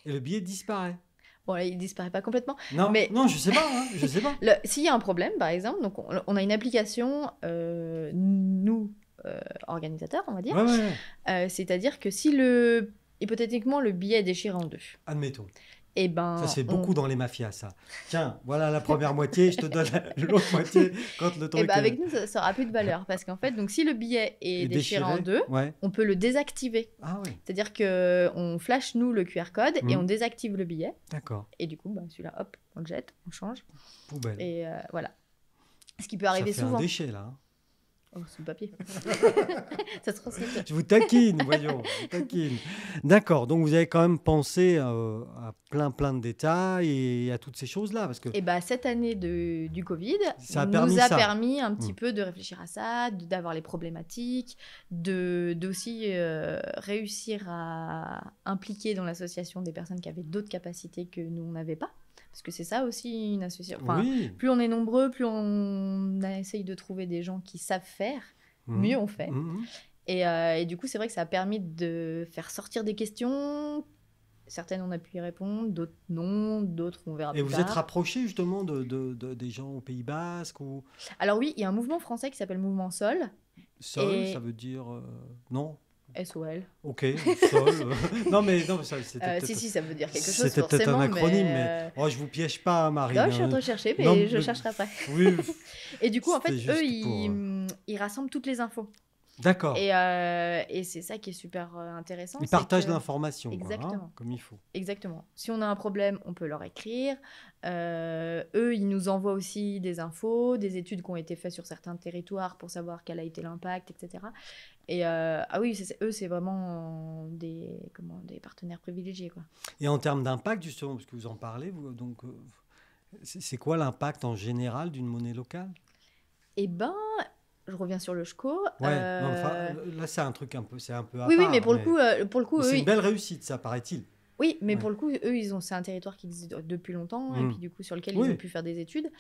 [SPEAKER 2] Et le billet disparaît.
[SPEAKER 1] Bon, là, il disparaît pas complètement.
[SPEAKER 2] Non,
[SPEAKER 1] Mais-
[SPEAKER 2] non je sais pas. hein, je sais pas.
[SPEAKER 1] S'il y a un problème, par exemple, donc on, on a une application, euh, nous, euh, organisateurs, on va dire,
[SPEAKER 2] Ouais, ouais, ouais.
[SPEAKER 1] euh, c'est-à-dire que si le. Hypothétiquement, le billet est déchiré en deux.
[SPEAKER 2] Admettons.
[SPEAKER 1] Et ben,
[SPEAKER 2] Ça se fait
[SPEAKER 1] on-
[SPEAKER 2] beaucoup dans les mafias, ça. Tiens, voilà la première moitié, je te donne la- l'autre moitié quand le
[SPEAKER 1] Eh
[SPEAKER 2] truc
[SPEAKER 1] ben,
[SPEAKER 2] est-
[SPEAKER 1] avec nous, ça n'aura plus de valeur. Parce qu'en fait, donc, si le billet est,
[SPEAKER 2] est
[SPEAKER 1] déchiré, en deux,
[SPEAKER 2] Ouais.
[SPEAKER 1] on peut le désactiver.
[SPEAKER 2] Ah oui,
[SPEAKER 1] C'est-à-dire qu'on flash, nous, le QR code et
[SPEAKER 2] Mhm.
[SPEAKER 1] on désactive le billet.
[SPEAKER 2] d'accord.
[SPEAKER 1] Et du coup, bah, celui-là, hop, on le jette, on change.
[SPEAKER 2] Poubelle.
[SPEAKER 1] Et euh, voilà. Ce qui peut arriver
[SPEAKER 2] ça fait
[SPEAKER 1] souvent.
[SPEAKER 2] un déchet, là.
[SPEAKER 1] Oh, c'est le papier. ça se recycle.
[SPEAKER 2] Je vous taquine, voyons, je vous taquine. D'accord, donc vous avez quand même pensé euh, à plein plein de détails et à toutes ces choses-là, parce que
[SPEAKER 1] Et bah, cette année de, du Covid
[SPEAKER 2] Ça a
[SPEAKER 1] nous a
[SPEAKER 2] ça.
[SPEAKER 1] permis un petit
[SPEAKER 2] Mm.
[SPEAKER 1] peu de réfléchir à ça, de- d'avoir les problématiques, de d'aussi euh, réussir à impliquer dans l'association des personnes qui avaient d'autres capacités que nous, on n'avait pas. Parce que c'est ça aussi une association. Enfin,
[SPEAKER 2] oui,
[SPEAKER 1] Plus on est nombreux, plus on essaye de trouver des gens qui savent faire,
[SPEAKER 2] Mhm.
[SPEAKER 1] mieux on fait.
[SPEAKER 2] Mhm.
[SPEAKER 1] Et, euh, et du coup, c'est vrai que ça a permis de faire sortir des questions. Certaines, on a pu y répondre, d'autres non, d'autres, on verra
[SPEAKER 2] Et
[SPEAKER 1] plus
[SPEAKER 2] vous êtes rapproché justement de, de- de- des gens au Pays Basque ou?
[SPEAKER 1] Alors oui, il y a un mouvement français qui s'appelle Mouvement Sol,
[SPEAKER 2] Sol,
[SPEAKER 1] Et-
[SPEAKER 2] ça veut dire euh, non
[SPEAKER 1] SOL.
[SPEAKER 2] Ok, Sol. euh, non mais non, c'était
[SPEAKER 1] Euh, si, si, ça veut dire quelque chose
[SPEAKER 2] c'était peut-être un acronyme, mais,
[SPEAKER 1] mais... euh,
[SPEAKER 2] oh, je vous piège pas, Marie.
[SPEAKER 1] Non, je suis en
[SPEAKER 2] hein.
[SPEAKER 1] train de chercher, mais
[SPEAKER 2] Non,
[SPEAKER 1] je
[SPEAKER 2] mais-
[SPEAKER 1] chercherai après.
[SPEAKER 2] Oui,
[SPEAKER 1] Et du coup, en fait, eux, ils,
[SPEAKER 2] pour,
[SPEAKER 1] ils rassemblent toutes les infos.
[SPEAKER 2] d'accord.
[SPEAKER 1] Et, euh, et c'est ça qui est super euh, intéressant.
[SPEAKER 2] Ils partagent
[SPEAKER 1] que-
[SPEAKER 2] l'information, hein,
[SPEAKER 1] Exactement.
[SPEAKER 2] comme il faut.
[SPEAKER 1] Exactement. Si on a un problème, on peut leur écrire. Euh, eux, ils nous envoient aussi des infos, des études qui ont été faites sur certains territoires pour savoir quel a été l'impact, etc. Et euh, ah oui, eux, c'est vraiment des, comment, des partenaires privilégiés. Quoi.
[SPEAKER 2] Et en termes d'impact, justement, parce que vous en parlez, vous, donc, euh, c'est quoi l'impact en général d'une monnaie locale?
[SPEAKER 1] Eh ben, je reviens sur le SCHCO.
[SPEAKER 2] Ouais,
[SPEAKER 1] euh,
[SPEAKER 2] enfin, là c'est un truc un peu, c'est un peu à
[SPEAKER 1] oui, oui, mais pour le coup, euh, pour le coup,
[SPEAKER 2] c'est une belle réussite, ça paraît-il.
[SPEAKER 1] Oui, mais
[SPEAKER 2] Ouais.
[SPEAKER 1] pour le coup, eux, ils ont, c'est un territoire qui existe depuis longtemps et
[SPEAKER 2] Mm.
[SPEAKER 1] puis du coup sur lequel
[SPEAKER 2] Oui.
[SPEAKER 1] ils ont pu faire des études.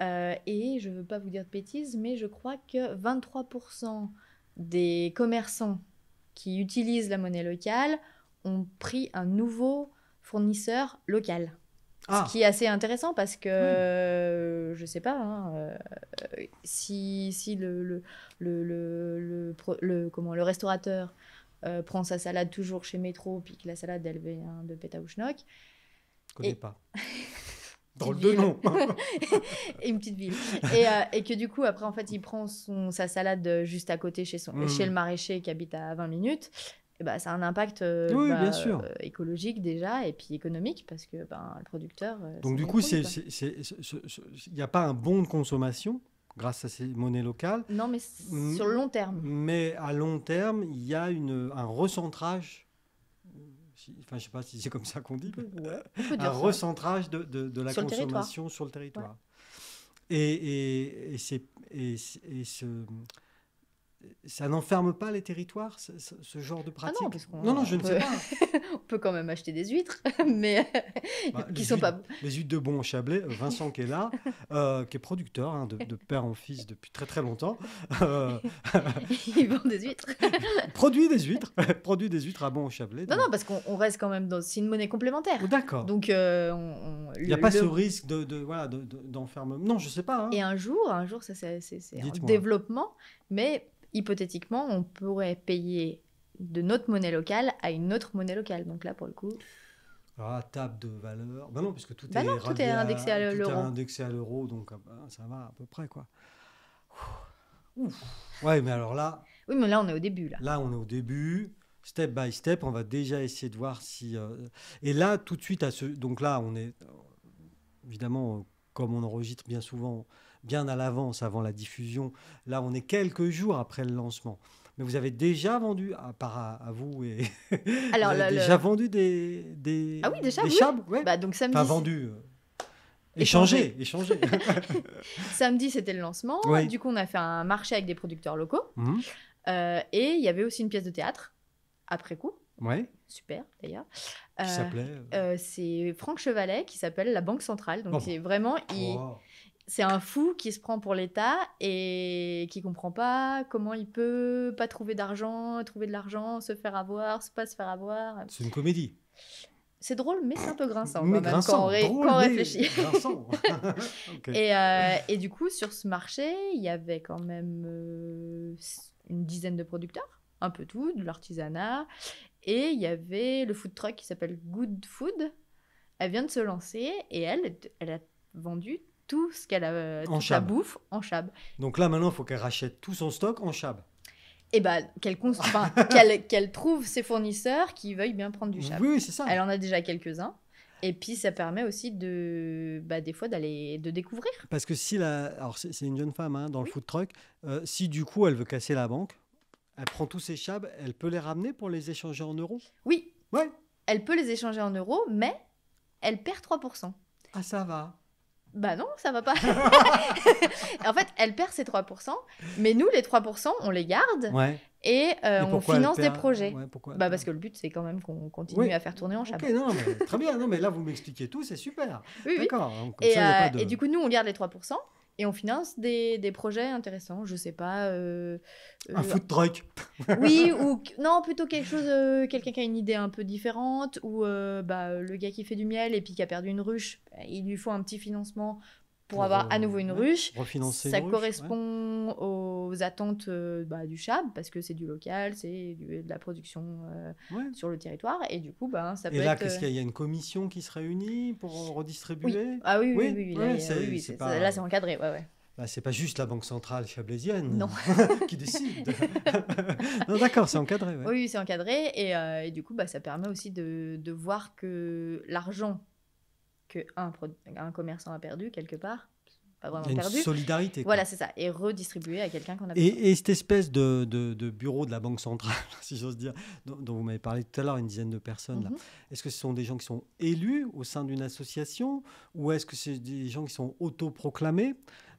[SPEAKER 1] Euh, et je veux pas vous dire de bêtises, mais je crois que 23% des commerçants qui utilisent la monnaie locale ont pris un nouveau fournisseur local.
[SPEAKER 2] Ah,
[SPEAKER 1] Ce qui est assez intéressant parce que, euh, je sais pas, hein, euh, si, si le, le, le, le, le comment, le restaurateur euh, prend sa salade toujours chez Métro, puis que la salade, elle vient de Pétaouchnok,
[SPEAKER 2] je connais
[SPEAKER 1] et-
[SPEAKER 2] pas. Drôle de nom.
[SPEAKER 1] et une petite ville. Et, euh, et que du coup, après, en fait, il prend son, sa salade euh, juste à côté chez, son, chez le maraîcher qui habite à 20 minutes. Et bah, ça a un impact euh,
[SPEAKER 2] Oui,
[SPEAKER 1] bah,
[SPEAKER 2] bien sûr.
[SPEAKER 1] euh, écologique déjà et puis économique parce que ben, le producteur.
[SPEAKER 2] Donc du coup, il n'y a pas un bon de consommation grâce à ces monnaies locales.
[SPEAKER 1] Non, mais
[SPEAKER 2] Mm.
[SPEAKER 1] sur le long terme.
[SPEAKER 2] Mais à long terme, il y a une, un recentrage. Si- Enfin, je sais pas si c'est comme ça qu'on dit. mais
[SPEAKER 1] peut
[SPEAKER 2] un recentrage de, de- de la
[SPEAKER 1] Sur le territoire.
[SPEAKER 2] consommation sur le territoire. Et, et, et, c'est- et, et ce, ça n'enferme pas les territoires, ce, genre de pratique
[SPEAKER 1] Ah parce qu'on-
[SPEAKER 2] non, non, je ne sais pas.
[SPEAKER 1] On peut quand même acheter des huîtres, mais
[SPEAKER 2] Bah,
[SPEAKER 1] qui sont
[SPEAKER 2] huîtres-
[SPEAKER 1] pas.
[SPEAKER 2] Les huîtres de Bon Chablais, Vincent qui est là, euh, qui est producteur hein, de, de père en fils depuis très très longtemps, euh,
[SPEAKER 1] Ils vendent des huîtres.
[SPEAKER 2] produit des huîtres, produit des huîtres à Bon Chablais.
[SPEAKER 1] Non, non, parce qu'on on reste quand même dans. C'est une monnaie complémentaire.
[SPEAKER 2] D'accord.
[SPEAKER 1] Donc, euh, on- on-
[SPEAKER 2] Il n'y a
[SPEAKER 1] le-
[SPEAKER 2] pas
[SPEAKER 1] le-
[SPEAKER 2] ce risque de, de, voilà, de- de- d'enfermement. non, je sais pas. hein.
[SPEAKER 1] Et un jour, un jour, ça c'est en développement, mais hypothétiquement, on pourrait payer de notre monnaie locale à une autre monnaie locale. Donc là, pour le coup,
[SPEAKER 2] Ah, table de valeur. Bah non, puisque tout
[SPEAKER 1] Bah
[SPEAKER 2] est
[SPEAKER 1] non, tout est indexé à
[SPEAKER 2] tout est
[SPEAKER 1] l'euro.
[SPEAKER 2] indexé à l'euro, donc ah bah, ça va à peu près quoi. Ouf. Ouais, mais alors là,
[SPEAKER 1] oui, mais là, on est au début là.
[SPEAKER 2] là on est au début, step by step, on va déjà essayer de voir si. euh, Et là, tout de suite à ce, donc là, on est euh, évidemment comme on enregistre bien souvent, bien à l'avance avant la diffusion. Là, on est quelques jours après le lancement. Mais vous avez déjà vendu, à part à, à vous et
[SPEAKER 1] Alors,
[SPEAKER 2] vous avez
[SPEAKER 1] le- le-
[SPEAKER 2] déjà vendu des, des
[SPEAKER 1] Ah oui, des chambres,
[SPEAKER 2] des
[SPEAKER 1] oui.
[SPEAKER 2] chambres, ouais.
[SPEAKER 1] Bah, donc samedi,
[SPEAKER 2] Enfin, vendu. euh,
[SPEAKER 1] Échangé.
[SPEAKER 2] Échangé,
[SPEAKER 1] samedi c'était le lancement.
[SPEAKER 2] Oui.
[SPEAKER 1] Du coup, on a fait un marché avec des producteurs locaux.
[SPEAKER 2] Mhm.
[SPEAKER 1] Euh, et il y avait aussi une pièce de théâtre, après coup.
[SPEAKER 2] Ouais,
[SPEAKER 1] Super d'ailleurs.
[SPEAKER 2] qui
[SPEAKER 1] Euh,
[SPEAKER 2] s'appelait. euh,
[SPEAKER 1] c'est Franck Chevalet qui s'appelle la Banque Centrale. Donc
[SPEAKER 2] Oh.
[SPEAKER 1] c'est vraiment, il-. C'est un fou qui se prend pour l'État et qui comprend pas comment il peut pas trouver d'argent, trouver de l'argent, se faire avoir, se pas se faire avoir.
[SPEAKER 2] C'est une comédie.
[SPEAKER 1] C'est drôle, mais c'est un peu grinçant
[SPEAKER 2] mais
[SPEAKER 1] quand même
[SPEAKER 2] grinçant,
[SPEAKER 1] quand on, ré-
[SPEAKER 2] drôle,
[SPEAKER 1] quand on
[SPEAKER 2] mais
[SPEAKER 1] réfléchit. Et, euh, et du coup, sur ce marché, il y avait quand même euh, une dizaine de producteurs, un peu tout, de l'artisanat. Et il y avait le food truck qui s'appelle Good Food. Elle vient de se lancer et elle, elle a vendu tout ce qu'elle a,
[SPEAKER 2] En
[SPEAKER 1] toute sa bouffe en chab.
[SPEAKER 2] Donc là, maintenant, il faut qu'elle rachète tout son stock en chab.
[SPEAKER 1] Et bah, qu'elle cons- enfin, qu'elle trouve ses fournisseurs qui veuillent bien prendre du chab.
[SPEAKER 2] Oui, oui, c'est ça.
[SPEAKER 1] Elle en a déjà quelques-uns. Et puis, ça permet aussi de, bah, des fois, d'aller de découvrir.
[SPEAKER 2] Parce que si la. Alors, c'est une jeune femme hein, dans le food truck. Euh, si du coup, elle veut casser la banque, elle prend tous ses chabs, elle peut les ramener pour les échanger en euros?
[SPEAKER 1] Oui,
[SPEAKER 2] Ouais.
[SPEAKER 1] elle peut les échanger en euros, mais elle perd 3%.
[SPEAKER 2] Ah, ça va.
[SPEAKER 1] Bah non, ça va pas. en fait, elle perd ses 3%, mais nous, les 3%, on les garde
[SPEAKER 2] Ouais.
[SPEAKER 1] et euh,
[SPEAKER 2] Et
[SPEAKER 1] on finance des projets.
[SPEAKER 2] Ouais, pourquoi
[SPEAKER 1] Bah parce que le but, c'est quand même qu'on continue
[SPEAKER 2] Oui.
[SPEAKER 1] à faire tourner en chab.
[SPEAKER 2] Ok, non, mais très bien. Non, mais là, vous m'expliquez tout, c'est super.
[SPEAKER 1] Oui.
[SPEAKER 2] D'accord.
[SPEAKER 1] Et, euh,
[SPEAKER 2] de-
[SPEAKER 1] et du coup, nous, on garde les 3% et on finance des, des projets intéressants. Je sais pas. euh,
[SPEAKER 2] Un
[SPEAKER 1] euh,
[SPEAKER 2] food truck.
[SPEAKER 1] Oui, ou non, plutôt quelque chose, euh, quelqu'un qui a une idée un peu différente, ou euh, bah, le gars qui fait du miel et puis qui a perdu une ruche, bah, il lui faut un petit financement pour,
[SPEAKER 2] Pour,
[SPEAKER 1] avoir à
[SPEAKER 2] euh,
[SPEAKER 1] nouveau une
[SPEAKER 2] ouais,
[SPEAKER 1] ruche.
[SPEAKER 2] Refinancer
[SPEAKER 1] Ça
[SPEAKER 2] une ruche, ouais.
[SPEAKER 1] correspond aux attentes euh, bah, du chab, parce que c'est du local, c'est de la production euh,
[SPEAKER 2] Ouais.
[SPEAKER 1] sur le territoire, et du coup, bah, ça peut
[SPEAKER 2] Et là,
[SPEAKER 1] être...
[SPEAKER 2] qu'est-ce
[SPEAKER 1] euh,
[SPEAKER 2] qu'il y a? Il y a une commission qui se réunit pour redistribuer?
[SPEAKER 1] Ah oui, oui,
[SPEAKER 2] Oui,
[SPEAKER 1] oui, oui, là, oui, oui,
[SPEAKER 2] c'est pas-
[SPEAKER 1] là encadré, ouais, ouais.
[SPEAKER 2] Bah, c'est pas juste la Banque centrale chablaisienne
[SPEAKER 1] Non.
[SPEAKER 2] qui décide. non, d'accord, c'est encadré.
[SPEAKER 1] Oui, oui, c'est encadré. Et, euh, et du coup, bah, ça permet aussi de, de voir que l'argent que un, commerçant a perdu quelque part, pas
[SPEAKER 2] Il
[SPEAKER 1] vraiment
[SPEAKER 2] y a une
[SPEAKER 1] perdu,
[SPEAKER 2] solidarité.
[SPEAKER 1] voilà, c'est ça, est redistribué à quelqu'un qu'on a besoin.
[SPEAKER 2] Et, et cette espèce de, de- de bureau de la Banque centrale, si j'ose dire, dont, dont vous m'avez parlé tout à l'heure, une dizaine de personnes.
[SPEAKER 1] Mhm.
[SPEAKER 2] est-ce que ce sont des gens qui sont élus au sein d'une association ou est-ce que c'est des gens qui sont autoproclamés?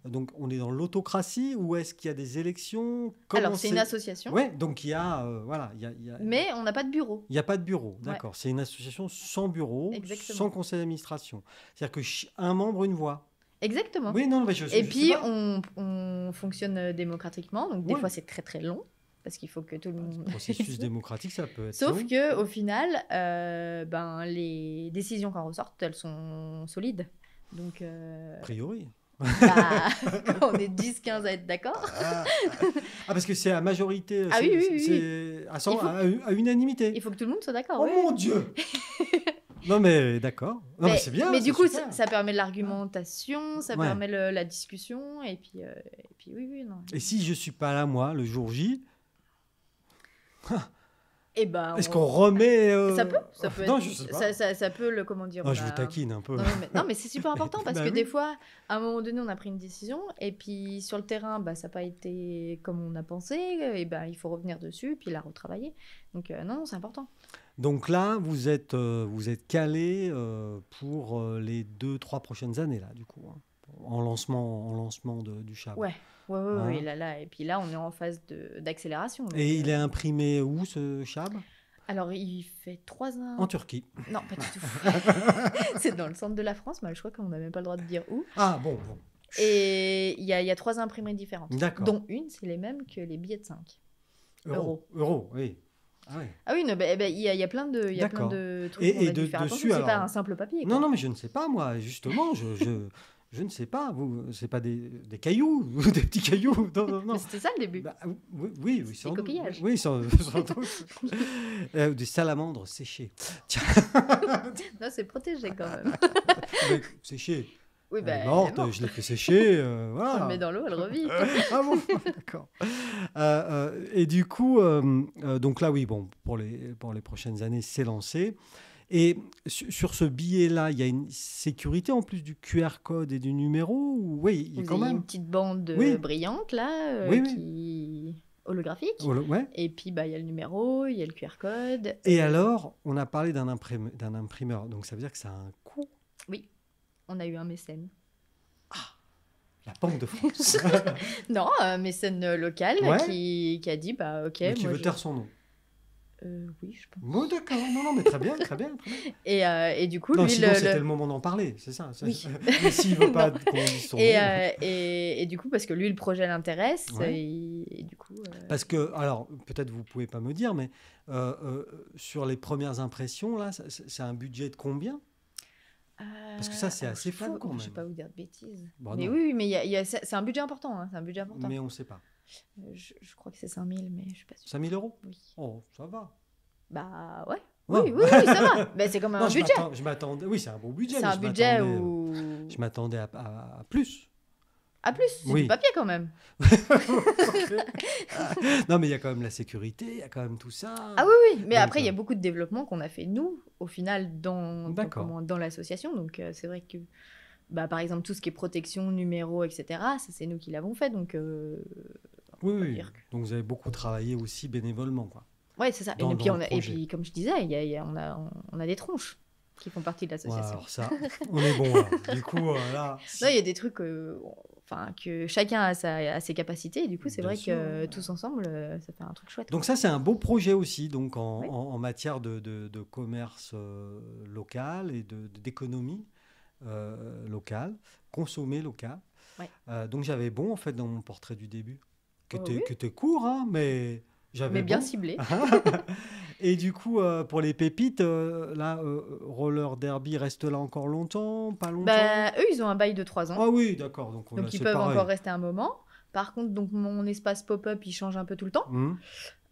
[SPEAKER 2] Donc on est dans l'autocratie ou est-ce qu'il y a des élections? Comment
[SPEAKER 1] Alors, c'est une association,
[SPEAKER 2] Ouais, donc il y a, euh, voilà, il y a, il y a-
[SPEAKER 1] mais on n'a pas de bureau.
[SPEAKER 2] Il n'y a pas de bureau, d'accord. C'est une association sans bureau,
[SPEAKER 1] Exactement.
[SPEAKER 2] sans conseil d'administration. C'est-à-dire que un membre, une voix.
[SPEAKER 1] Exactement.
[SPEAKER 2] Oui, non, mais je,
[SPEAKER 1] et
[SPEAKER 2] je
[SPEAKER 1] puis, on, on fonctionne euh, démocratiquement, donc des
[SPEAKER 2] Ouais.
[SPEAKER 1] fois c'est très très long, parce qu'il faut que tout le monde...
[SPEAKER 2] Le processus démocratique, ça peut être.
[SPEAKER 1] Sauf
[SPEAKER 2] long.
[SPEAKER 1] que au final, euh, ben, les décisions qui en ressortent, elles sont solides. Donc, euh,
[SPEAKER 2] A priori.
[SPEAKER 1] Bah, on est 10-15 à être d'accord.
[SPEAKER 2] Ah, ah, parce que c'est à majorité.
[SPEAKER 1] Ah oui, oui, oui,
[SPEAKER 2] C'est à, cent-
[SPEAKER 1] Il faut-
[SPEAKER 2] à- à unanimité.
[SPEAKER 1] Il faut que tout le monde soit d'accord.
[SPEAKER 2] Oh
[SPEAKER 1] oui,
[SPEAKER 2] mon Dieu Non, mais d'accord. Non, mais,
[SPEAKER 1] mais
[SPEAKER 2] c'est bien.
[SPEAKER 1] mais du coup, ça, ça permet l'argumentation, ça
[SPEAKER 2] Ouais.
[SPEAKER 1] permet le- la discussion, et puis, euh, et puis oui, oui, non.
[SPEAKER 2] Et si je suis pas là, moi, le jour J,
[SPEAKER 1] Et ben,
[SPEAKER 2] Est-ce
[SPEAKER 1] on-
[SPEAKER 2] qu'on remet. euh,
[SPEAKER 1] Ça peut, ça peut,
[SPEAKER 2] Non,
[SPEAKER 1] être-
[SPEAKER 2] je sais pas.
[SPEAKER 1] ça, ça- ça peut le comment dire.
[SPEAKER 2] Ah, je
[SPEAKER 1] bah,
[SPEAKER 2] vous taquine un peu.
[SPEAKER 1] Non, mais, non, mais c'est super important parce
[SPEAKER 2] Bah
[SPEAKER 1] que
[SPEAKER 2] oui.
[SPEAKER 1] des fois, à un moment donné, on a pris une décision et puis sur le terrain, bah, ça n'a pas été comme on a pensé et ben il faut revenir dessus puis la retravailler. Donc euh, non, non, c'est important.
[SPEAKER 2] Donc là, vous êtes, euh, vous êtes calé euh, pour euh, les deux, trois prochaines années, là, du coup, hein, en lancement, en lancement de- du.
[SPEAKER 1] Ouais, ouais,
[SPEAKER 2] Hein
[SPEAKER 1] ouais, là, là, et puis là, on est en phase d'accélération.
[SPEAKER 2] Et il est
[SPEAKER 1] euh,
[SPEAKER 2] imprimé où, ce Chab?
[SPEAKER 1] Alors, il fait trois ans.
[SPEAKER 2] En Turquie.
[SPEAKER 1] Non, pas du tout. c'est dans le centre de la France, mais je crois qu'on n'a même pas le droit de dire où.
[SPEAKER 2] Ah, bon, bon.
[SPEAKER 1] Et il y y a trois imprimeries différentes.
[SPEAKER 2] D'accord.
[SPEAKER 1] Dont une, c'est les mêmes que les billets de 5.
[SPEAKER 2] Euro. Euro, oui. Ah ouais.
[SPEAKER 1] Ah oui, non, bah, bah, il y, a, il y a plein de, y a plein de trucs
[SPEAKER 2] Et- et de- dessus.
[SPEAKER 1] C'est pas
[SPEAKER 2] alors-
[SPEAKER 1] un simple papier.
[SPEAKER 2] Non,
[SPEAKER 1] quoi.
[SPEAKER 2] non, mais je ne sais pas, moi, justement, je, je, je ne sais pas. Vous, c'est pas des, des cailloux, ou des petits cailloux. Non, non, non.
[SPEAKER 1] C'était ça le début.
[SPEAKER 2] Bah, oui, oui, oui, sans doute.
[SPEAKER 1] coquillages.
[SPEAKER 2] Oui, sans, sans doute. Euh, des salamandres séchées. Tiens,
[SPEAKER 1] Non, c'est protégé quand même.
[SPEAKER 2] séchées.
[SPEAKER 1] Oui,
[SPEAKER 2] Elle
[SPEAKER 1] elle
[SPEAKER 2] morte,
[SPEAKER 1] est morte.
[SPEAKER 2] je l'ai fait sécher. euh,
[SPEAKER 1] On le met dans l'eau, elle revit.
[SPEAKER 2] ah bon D'accord. Euh, et du coup, donc là, oui, bon, pour les, pour les prochaines années, c'est lancé. Et su- sur ce billet-là, il y a une sécurité en plus du QR code et du numéro ou... Oui, il y a quand même.
[SPEAKER 1] une petite bande euh,
[SPEAKER 2] Oui.
[SPEAKER 1] brillante là, euh,
[SPEAKER 2] Oui, oui.
[SPEAKER 1] qui holographique.
[SPEAKER 2] Ouais.
[SPEAKER 1] Et puis bah il y a le numéro, il y a le QR code.
[SPEAKER 2] Et alors, on a parlé d'un imprim- d'un imprimeur. Donc ça veut dire que ça a un coût?
[SPEAKER 1] Oui, on a eu un mécène.
[SPEAKER 2] La Banque de France.
[SPEAKER 1] Non, un mécène local
[SPEAKER 2] Ouais.
[SPEAKER 1] qui, qui a dit bah ok.
[SPEAKER 2] Mais qui
[SPEAKER 1] moi,
[SPEAKER 2] veut
[SPEAKER 1] je-
[SPEAKER 2] taire son nom.
[SPEAKER 1] Euh, oui, je pense.
[SPEAKER 2] Bon, d'accord. Non, non, mais très bien, très bien. Très bien.
[SPEAKER 1] Et, euh, et du coup,
[SPEAKER 2] Non,
[SPEAKER 1] lui,
[SPEAKER 2] sinon,
[SPEAKER 1] le-
[SPEAKER 2] c'était
[SPEAKER 1] le-
[SPEAKER 2] le... moment d'en parler, c'est ça. c'est-
[SPEAKER 1] Oui.
[SPEAKER 2] Mais s'il veut pas qu'on son
[SPEAKER 1] Et, euh, et, et du coup, parce que lui, le projet l'intéresse,
[SPEAKER 2] Ouais.
[SPEAKER 1] et, et du coup.
[SPEAKER 2] Parce que, alors, peut-être vous pouvez pas me dire, mais sur les premières impressions, là, c'est un budget de combien? Parce que ça, c'est assez
[SPEAKER 1] sais
[SPEAKER 2] fou, quand
[SPEAKER 1] Je vais
[SPEAKER 2] même.
[SPEAKER 1] pas vous dire de bêtises.
[SPEAKER 2] Bah
[SPEAKER 1] mais
[SPEAKER 2] non.
[SPEAKER 1] oui, oui, mais il y a- il y a- c'est c'est un budget important. hein, c'est un budget important.
[SPEAKER 2] Mais on ne sait pas.
[SPEAKER 1] Euh, Je, je crois que c'est 5000, mais je suis pas sûre.
[SPEAKER 2] 5000 euros?
[SPEAKER 1] Oui.
[SPEAKER 2] Oh, ça va.
[SPEAKER 1] Bah ouais. Oui, oui, oui, ça va. Mais c'est comme un budget.
[SPEAKER 2] je m'attendais. Oui, c'est un beau budget.
[SPEAKER 1] C'est un
[SPEAKER 2] je
[SPEAKER 1] budget
[SPEAKER 2] euh,
[SPEAKER 1] où.
[SPEAKER 2] Je m'attendais à, à- à plus.
[SPEAKER 1] À plus, c'est
[SPEAKER 2] Oui.
[SPEAKER 1] du papier quand même.
[SPEAKER 2] non, mais il y a quand même la sécurité, il y a quand même tout ça.
[SPEAKER 1] Ah oui, oui. Mais
[SPEAKER 2] Donc,
[SPEAKER 1] après, il y a
[SPEAKER 2] euh,
[SPEAKER 1] beaucoup de développement qu'on a fait nous, au final, dans, dans, l'association. Donc euh, c'est vrai que, bah, par exemple, tout ce qui est protection, numéro, etc., ça c'est nous qui l'avons fait. Donc euh,
[SPEAKER 2] Oui, oui. Donc vous avez beaucoup travaillé aussi bénévolement, quoi.
[SPEAKER 1] ouais, c'est ça.
[SPEAKER 2] Dans-
[SPEAKER 1] et, puis,
[SPEAKER 2] dans
[SPEAKER 1] on
[SPEAKER 2] le
[SPEAKER 1] a, et
[SPEAKER 2] projet.
[SPEAKER 1] puis, comme je disais, y a, y a- on, a, on a des tronches qui font partie de
[SPEAKER 2] Ouais,
[SPEAKER 1] l'association.
[SPEAKER 2] alors ça, on est bon. alors. Du coup, là.
[SPEAKER 1] Non, il y a des trucs, euh, enfin, que chacun a, sa, a ses capacités. Et du coup, c'est vrai
[SPEAKER 2] sûr,
[SPEAKER 1] que
[SPEAKER 2] ouais.
[SPEAKER 1] tous ensemble, euh, ça fait un truc chouette.
[SPEAKER 2] Donc ça, c'est un beau projet aussi, donc en,
[SPEAKER 1] Oui.
[SPEAKER 2] en- en matière de, de- de commerce euh, local et de- d'économie euh, locale, consommer local.
[SPEAKER 1] Ouais.
[SPEAKER 2] Donc j'avais bon en fait dans mon portrait du début, que
[SPEAKER 1] Oh
[SPEAKER 2] t'es
[SPEAKER 1] oui.
[SPEAKER 2] court, hein, mais j'avais
[SPEAKER 1] mais bien
[SPEAKER 2] bon.
[SPEAKER 1] ciblé.
[SPEAKER 2] et du coup, euh, pour les pépites, euh, là, euh, roller derby reste là encore longtemps, pas longtemps.
[SPEAKER 1] Bah, eux, ils ont un bail de 3 ans.
[SPEAKER 2] ah oui, d'accord. Donc, on
[SPEAKER 1] donc
[SPEAKER 2] a-
[SPEAKER 1] ils peuvent
[SPEAKER 2] pareil.
[SPEAKER 1] encore rester un moment. Par contre, donc mon espace pop-up, il change un peu tout le temps.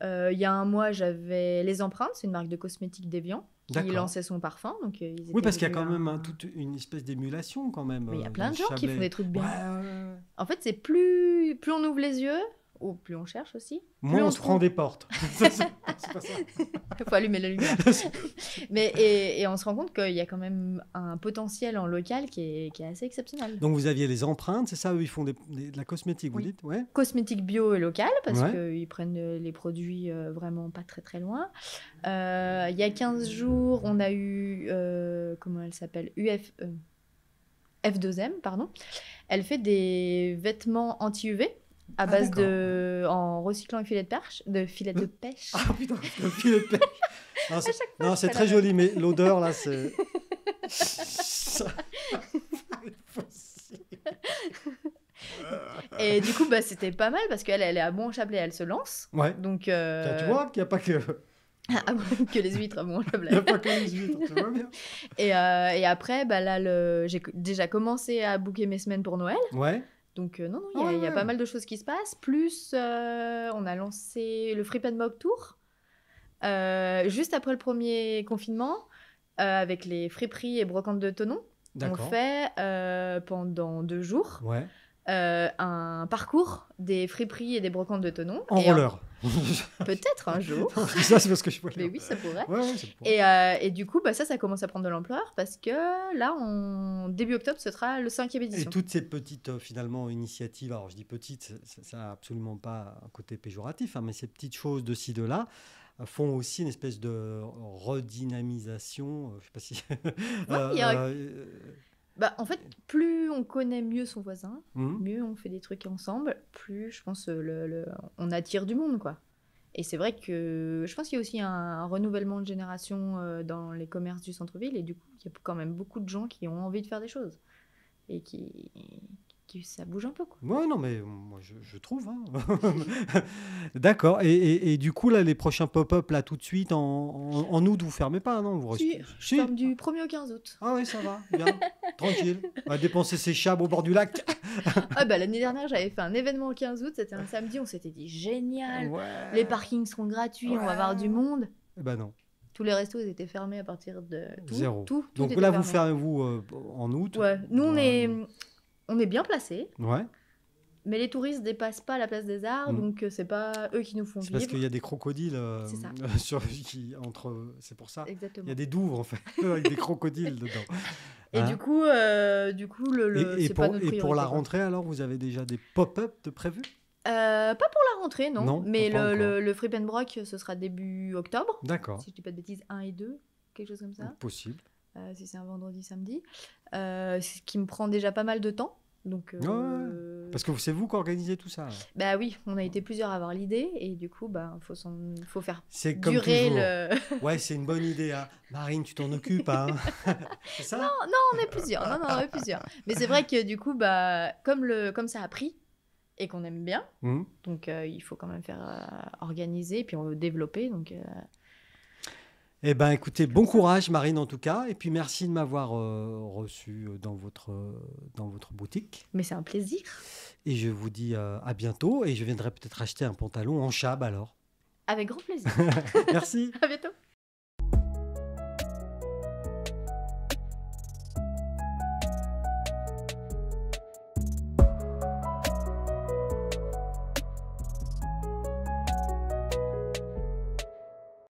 [SPEAKER 1] Euh, il y a un mois, j'avais Les Empreintes, c'est une marque de cosmétiques d'Evian qui lançait son parfum. Donc, ils
[SPEAKER 2] Oui, parce qu'il y a quand même un- toute une espèce d'émulation quand même.
[SPEAKER 1] Il y a plein de gens qui font des trucs bien.
[SPEAKER 2] Ouais, ouais, ouais.
[SPEAKER 1] En fait, c'est plus, plus on ouvre les yeux, ou plus on cherche aussi.
[SPEAKER 2] Moins on,
[SPEAKER 1] on
[SPEAKER 2] se prend des portes.
[SPEAKER 1] Il faut allumer la lumière. Mais, et, et on se rend compte qu'il y a quand même un potentiel en local qui est, qui est assez exceptionnel.
[SPEAKER 2] Donc vous aviez les empreintes, c'est ça Eux, ils font des- des- de la cosmétique, vous dites Ouais.
[SPEAKER 1] Cosmétique bio et local, parce
[SPEAKER 2] Ouais.
[SPEAKER 1] qu'ils prennent euh, les produits euh, vraiment pas très très loin. Euh, il y a 15 jours, on a eu, euh, comment elle s'appelle UF, euh, F2M, pardon. Elle fait des vêtements anti-UV à
[SPEAKER 2] Ah,
[SPEAKER 1] base
[SPEAKER 2] d'accord.
[SPEAKER 1] de en recyclant un filet de perche, de filet de
[SPEAKER 2] Euh,
[SPEAKER 1] pêche.
[SPEAKER 2] Ah putain, le filet de pêche. Non, c'est, très joli, mais l'odeur là, c'est.
[SPEAKER 1] Et du coup, bah, c'était pas mal parce qu'elle elle est à Bon-Chablais, elle se lance.
[SPEAKER 2] Ouais.
[SPEAKER 1] Donc, euh,
[SPEAKER 2] Tiens, Tu vois qu'il n'y a pas que,
[SPEAKER 1] ah bon, que les huîtres à
[SPEAKER 2] il y
[SPEAKER 1] Bon-Chablais.
[SPEAKER 2] a pas que les huîtres, tu vois bien.
[SPEAKER 1] Et, euh, et après, bah, là, le... j'ai déjà commencé à booker mes semaines pour Noël.
[SPEAKER 2] Ouais.
[SPEAKER 1] Donc, euh, non, non, il y, a-
[SPEAKER 2] Ouais,
[SPEAKER 1] il y a
[SPEAKER 2] ouais.
[SPEAKER 1] pas mal de choses qui se passent. Plus, euh, on a lancé le Free Pen Mock Tour euh, juste après le premier confinement avec les friperies et brocantes de Tonon. On fait pendant deux jours
[SPEAKER 2] Ouais.
[SPEAKER 1] un parcours des friperies et des brocantes de Tonon.
[SPEAKER 2] En
[SPEAKER 1] Et en-
[SPEAKER 2] roller.
[SPEAKER 1] Peut-être un jour.
[SPEAKER 2] ça, c'est parce que je voulais.
[SPEAKER 1] Mais oui, ça pourrait.
[SPEAKER 2] Ouais, ouais, pour-
[SPEAKER 1] Et, euh, et du coup, bah, ça, ça commence à prendre de l'ampleur parce que là, en début octobre, ce sera le cinquième
[SPEAKER 2] Et
[SPEAKER 1] édition.
[SPEAKER 2] toutes ces petites euh, finalement initiatives, alors je dis petites, ça- ça ça n'a absolument pas un côté péjoratif, hein, mais ces petites choses de ci de là euh, font aussi une espèce de redynamisation. je sais pas si. euh,
[SPEAKER 1] Bah, en fait, plus on connaît mieux son voisin,
[SPEAKER 2] hum,
[SPEAKER 1] mieux on fait des trucs ensemble, plus je pense euh, le, le- on attire du monde, quoi. Et c'est vrai que je pense qu'il y a aussi un, un renouvellement de génération euh, dans les commerces du centre-ville, et du coup, il y a quand même beaucoup de gens qui ont envie de faire des choses. Et qui, qui ça bouge un peu, quoi.
[SPEAKER 2] Ouais, non, mais moi je, je trouve. hein. D'accord. Et, et- et du coup, là, les prochains pop-up, là, tout de suite, en, en- en août, vous fermez pas, non vous
[SPEAKER 1] Si,
[SPEAKER 2] restez-
[SPEAKER 1] je
[SPEAKER 2] Si.
[SPEAKER 1] ferme du 1er au 15 août.
[SPEAKER 2] Ah oui, ça va, bien, tranquille. On va dépenser ses chabs au bord du lac.
[SPEAKER 1] Ah bah, l'année dernière, j'avais fait un événement le 15 août, c'était un samedi, on s'était dit génial,
[SPEAKER 2] Ouais.
[SPEAKER 1] les parkings seront gratuits, on va avoir du monde.
[SPEAKER 2] Eh ben non.
[SPEAKER 1] Tous les restos ils étaient fermés à partir de tout.
[SPEAKER 2] Zéro.
[SPEAKER 1] Tout, tout
[SPEAKER 2] Donc là, vous fermez, vous, euh, en août.
[SPEAKER 1] Ouais, nous on est, on est bien placés,
[SPEAKER 2] Ouais.
[SPEAKER 1] mais les touristes dépassent pas la place des arts,
[SPEAKER 2] Mm.
[SPEAKER 1] donc euh, c'est pas eux qui nous font
[SPEAKER 2] C'est parce
[SPEAKER 1] vivre.
[SPEAKER 2] qu'il y a des crocodiles euh, sur, qui, entre. C'est pour ça. Il
[SPEAKER 1] Exactement.
[SPEAKER 2] y a des douvres, en fait, avec des crocodiles dedans.
[SPEAKER 1] Et
[SPEAKER 2] Hein
[SPEAKER 1] du coup, euh, du coup, le, le-
[SPEAKER 2] et, pour,
[SPEAKER 1] pas notre
[SPEAKER 2] et pour la rentrée, alors, vous avez déjà des pop-up de prévus?
[SPEAKER 1] Euh, Pas pour la rentrée, non.
[SPEAKER 2] Non,
[SPEAKER 1] mais le, le, le Brock, ce sera début octobre,
[SPEAKER 2] D'accord.
[SPEAKER 1] si je dis pas de bêtises, 1 et 2, quelque chose comme ça.
[SPEAKER 2] Possible.
[SPEAKER 1] euh, si c'est un vendredi, samedi. Euh, ce qui me prend déjà pas mal de temps. Donc, euh,
[SPEAKER 2] Parce que c'est vous qui organisez tout ça.
[SPEAKER 1] bah oui, on a été plusieurs à avoir l'idée et du coup, bah faut faire
[SPEAKER 2] C'est comme
[SPEAKER 1] durer
[SPEAKER 2] toujours.
[SPEAKER 1] le.
[SPEAKER 2] Ouais, c'est une bonne idée. hein. Marine, tu t'en occupes, hein ça?
[SPEAKER 1] Non, non, on est plusieurs. Non, non, on est plusieurs. Mais c'est vrai que du coup, bah comme le, comme ça a pris et qu'on aime bien,
[SPEAKER 2] Hum.
[SPEAKER 1] donc euh, il faut quand même faire euh, organiser puis on veut développer. Donc
[SPEAKER 2] Eh ben, écoutez, bon courage, Marine, en tout cas. Et puis, merci de m'avoir euh, reçu dans votre, euh, dans votre boutique.
[SPEAKER 1] mais c'est un plaisir.
[SPEAKER 2] Et je vous dis euh, à bientôt. Et je viendrai peut-être acheter un pantalon en chab, alors.
[SPEAKER 1] Avec grand plaisir.
[SPEAKER 2] Merci.
[SPEAKER 1] à bientôt.